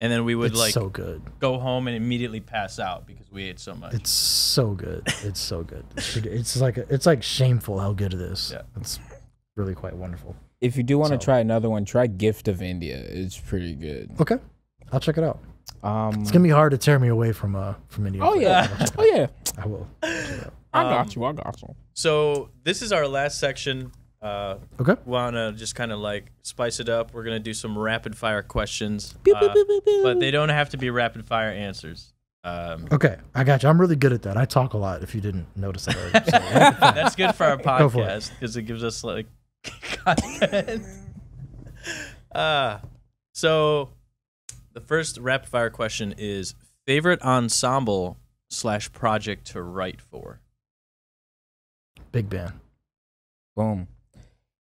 and then we would it's like so good. go home and immediately pass out because we ate so much. It's so good. It's so good. It's, pretty- it's like it's like shameful how good it is. Yeah. It's really quite wonderful. if you do want to So- try another one, try Gift of India. It's pretty good. Okay, I'll check it out. Um, It's gonna be hard to tear me away from uh from India. oh flavors. yeah, I'll check it oh yeah. out. I will. I'll check it out. I Um, got you. I got you. so this is our last section. Uh, Okay. wanna just kind of like spice it up. We're gonna do some rapid fire questions, Pew, uh, pew, pew, pew, pew. but they don't have to be rapid fire answers. Um, Okay, I got you. I'm really good at that. I talk a lot. If you didn't notice that already. So, yeah, That's good for our Go for it. podcast because it gives us like content. uh, so the first rapid fire question is Favorite ensemble slash project to write for? Big band. Boom.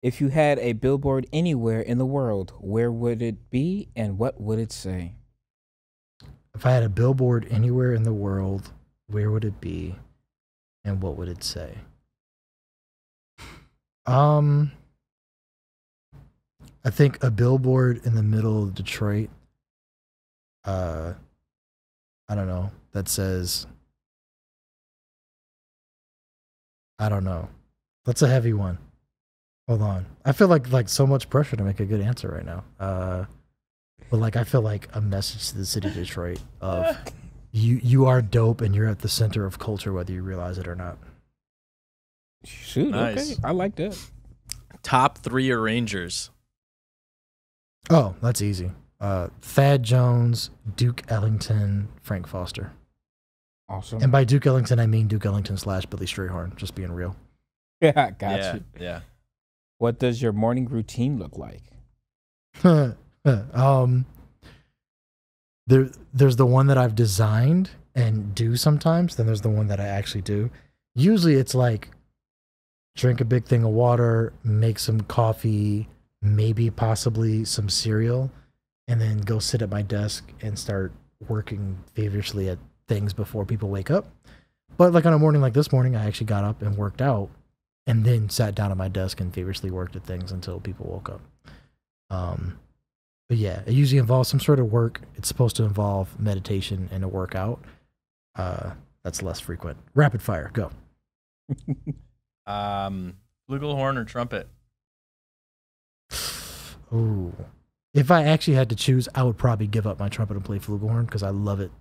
If you had a billboard anywhere in the world, where would it be and what would it say? If I had a billboard anywhere in the world, where would it be and what would it say? Um I think a billboard in the middle of Detroit uh I don't know, that says I don't know. That's a heavy one. Hold on. I feel like like so much pressure to make a good answer right now. Uh but like I feel like a message to the city of Detroit of you you are dope and you're at the center of culture whether you realize it or not. Shoot, Nice. okay. I like that. Top three arrangers. Oh, that's easy. Uh, Thad Jones, Duke Ellington, Frank Foster. Awesome. And by Duke Ellington, I mean Duke Ellington slash Billy Strayhorn, just being real. yeah, got yeah, you. yeah. What does your morning routine look like? um, there, there's the one that I've designed and do sometimes. Then there's the one that I actually do. Usually, it's like drink a big thing of water, make some coffee, maybe possibly some cereal, and then go sit at my desk and start working feverishly at things before people wake up. But like on a morning like this morning, I actually got up and worked out, and then sat down at my desk and feverishly worked at things until people woke up. Um, but yeah, it usually involves some sort of work. It's supposed to involve meditation and a workout. Uh, that's less frequent. Rapid fire, go. Um, flugelhorn or trumpet? Ooh. If I actually had to choose, I would probably give up my trumpet and play flugelhorn because I love it.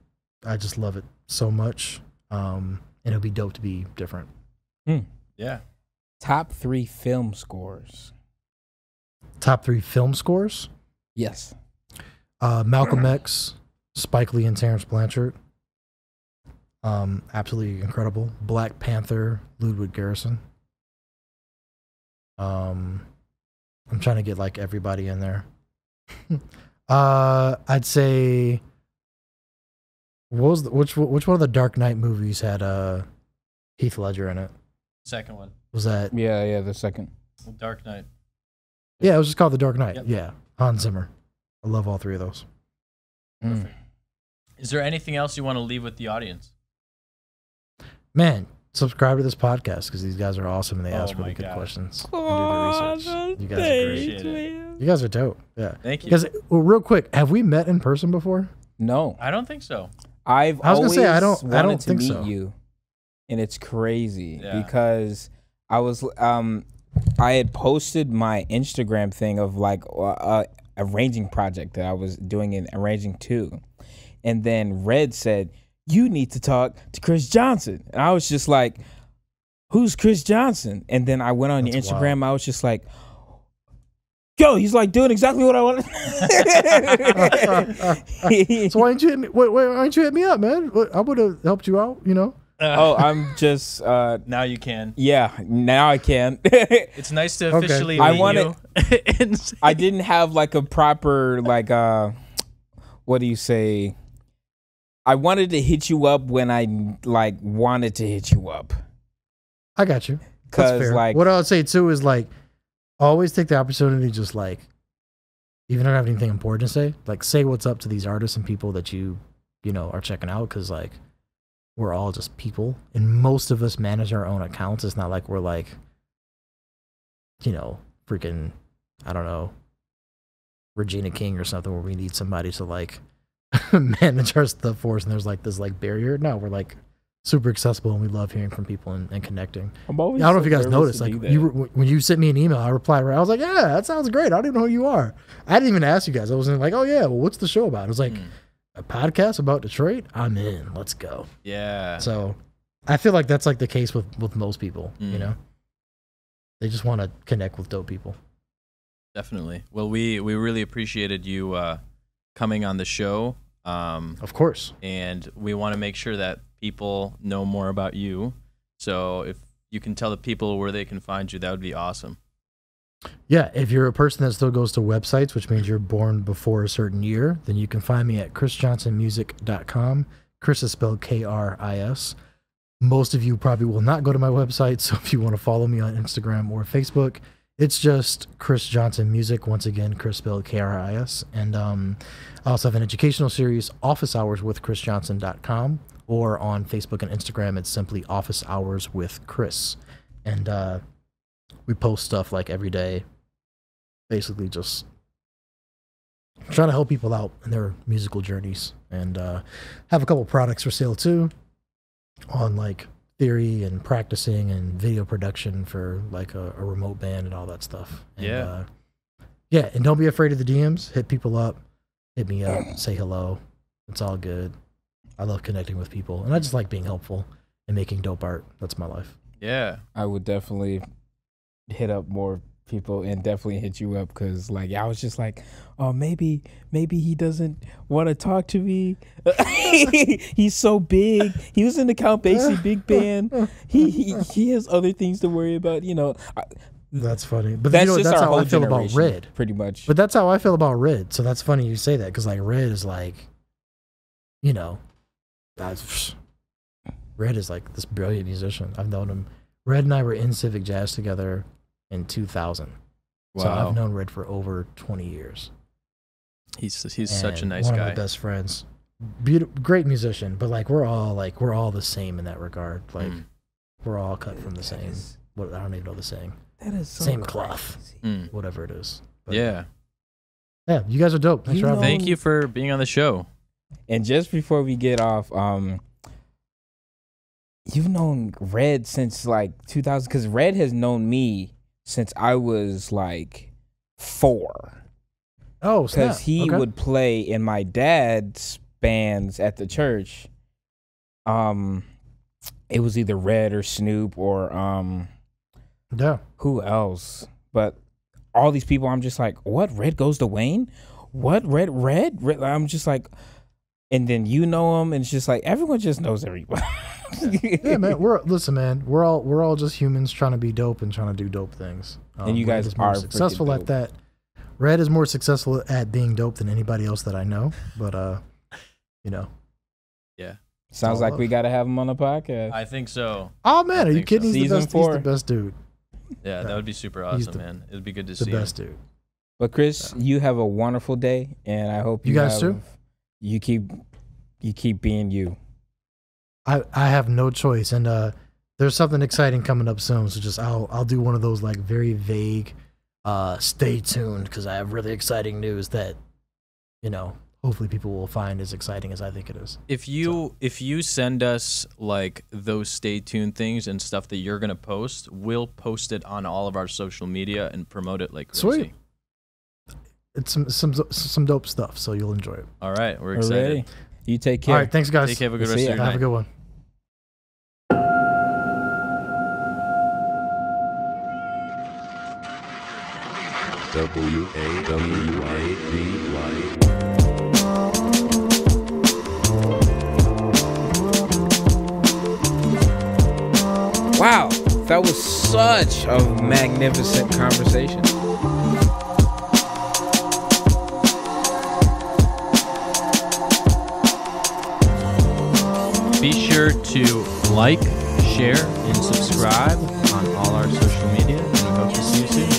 I just love it so much. Um, and it'll be dope to be different. Yeah. Top three film scores. Top three film scores: Yes. uh, Malcolm X, Spike Lee, and Terence Blanchard. Um, absolutely incredible. Black Panther, Ludwig Göransson. Um, I'm trying to get like everybody in there. uh, I'd say. What was the, which which one of the Dark Knight movies had uh Heath Ledger in it? Second one. Was that Yeah, yeah, the second. Dark Knight. yeah? It was just called The Dark Knight. Yep. Yeah, Hans Zimmer. I love all three of those. Mm. Is there anything else you want to leave with the audience? Man, subscribe to this podcast because these guys are awesome and they Oh ask my really good God. questions. and do the research. You guys are great. Appreciate it. You guys are dope. Yeah. Thank you. Because well, real quick, have we met in person before? No, I don't think so. I've I was gonna always say, I don't- wanted I don't to think meet so. you, and it's crazy Yeah. because I was um I had posted my Instagram thing of like a, a arranging project that I was doing in arranging too, and then Red said you need to talk to Kris Johnson, and I was just like, who's Kris Johnson? And then I went on your That's Instagram, I was just like. Yo, he's like doing exactly what I wanted. so why didn't you hit me? Wait, wait, why didn't you hit me up, man? I would have helped you out. You know. oh, I'm just uh now you can. yeah, now I can. It's nice to Okay. officially I meet wanna- you. I didn't have like a proper like uh what do you say? I wanted to hit you up when I like wanted to hit you up. I got you. That's Cause fair. like what I would say too is like, always take the opportunity to just like, even if you don't have anything important to say, like say what's up to these artists and people that you, you know, are checking out. Cause like, we're all just people, and most of us manage our own accounts. It's not like we're like, you know, freaking, I don't know, Regina King or something where we need somebody to like manage our stuff for us, and there's like this like barrier. No, we're like super accessible, and we love hearing from people and, and connecting. I'm always I don't know if you guys noticed. Like you, were, when you sent me an email, I replied right. I was like, "Yeah, that sounds great." I don't even know who you are. I didn't even ask you guys. I wasn't like, "Oh yeah, well, what's the show about?" It was like Hmm. a podcast about Detroit. I'm in. Let's go. yeah. So, I feel like that's like the case with with most people. You Mm. know, they just want to connect with dope people. Definitely. Well, we we really appreciated you uh, coming on the show, um, Of course. and we want to make sure that people know more about you. So if you can tell the people where they can find you, that would be awesome. Yeah, if you're a person that still goes to websites, which means you're born before a certain year, then you can find me at krisjohnsonmusic.com. Kris is spelled K R I S. Most of you probably will not go to my website, so if you want to follow me on Instagram or Facebook, it's just Kris Johnson Music. Once again, Kris spelled K R I S. And um, I also have an educational series, Office Hours with KrisJohnson.com, or on Facebook and Instagram, it's simply Office Hours with Kris. And uh, we post stuff like every day, basically just trying to help people out in their musical journeys and uh, have a couple products for sale too on like theory and practicing and video production for like a, a remote band and all that stuff. And, Yeah. Uh, yeah. And don't be afraid of the DMs. Hit people up, hit me up, say hello. It's all good. I love connecting with people and I just like being helpful and making dope art. That's my life. Yeah. I would definitely hit up more people and definitely hit you up because like I was just like, oh maybe maybe he doesn't want to talk to me. He's so big. He was in the Count Basie big band. He, he he has other things to worry about. You know, I, That's funny. But that's you know, just that's how I feel about Red. pretty much. But that's how I feel about Red. So that's funny you say that because like Red is like, you know, that's Red is like this brilliant musician. I've known him. Red and I were in Civic Jazz together in 2000. Wow. So I've known Red for over 20 years. he's he's such a And nice one guy. of my best friends. Beautiful, great musician, but like we're all like we're all the same in that regard. Like Mm. we're all cut from the That same. is- What I don't even know the saying. that is so same crazy. cloth. Mm. Whatever it is. But, Yeah. Yeah, you guys are dope. Thanks You for having me. Thank you for being on the show. And just before we get off, um, you've known Red since like 2000, because Red has known me since I was like four. Oh. Because he Okay. would play in my dad's bands at the church. Um, it was either Red or Snoop or um, Yeah. who else? But all these people, I'm just like, what? Red goes to Wayne? What? Red? Red? Red? I'm just like, and then you know him, and it's just like everyone just knows everybody. yeah, man. We're listen, man. We're all we're all just humans trying to be dope and trying to do dope things. Um, And you guys is more are successful freaking at that. Red is more successful at being dope than anybody else that I know. But uh, you know. Yeah. Sounds like love. we got to have him on the podcast. I think so. Oh man, I are you think so. kidding? He's the Season best. four. He's the best dude. Yeah, that would be super awesome, the- man. It'd be good to The see best him. dude. but Kris, you have a wonderful day, and I hope you, You guys have- too? You keep, you keep being you. I I have no choice, and uh, there's something exciting coming up soon. So just I'll I'll do one of those like very vague, uh, stay tuned because I have really exciting news that, you know, hopefully people will find as exciting as I think it is. If you if you send us like those stay tuned things and stuff that you're gonna post, we'll post it on all of our social media and promote it like crazy. Sweet. It's some some some dope stuff, so you'll enjoy it. All right, we're We're excited. ready. You take care. All right, thanks guys. Take care. Have a good See rest of your Have night. a good one. W A W I D Y. Wow, that was such a magnificent conversation. Sure to like, share, and subscribe on all our social media, and we hope to see you soon.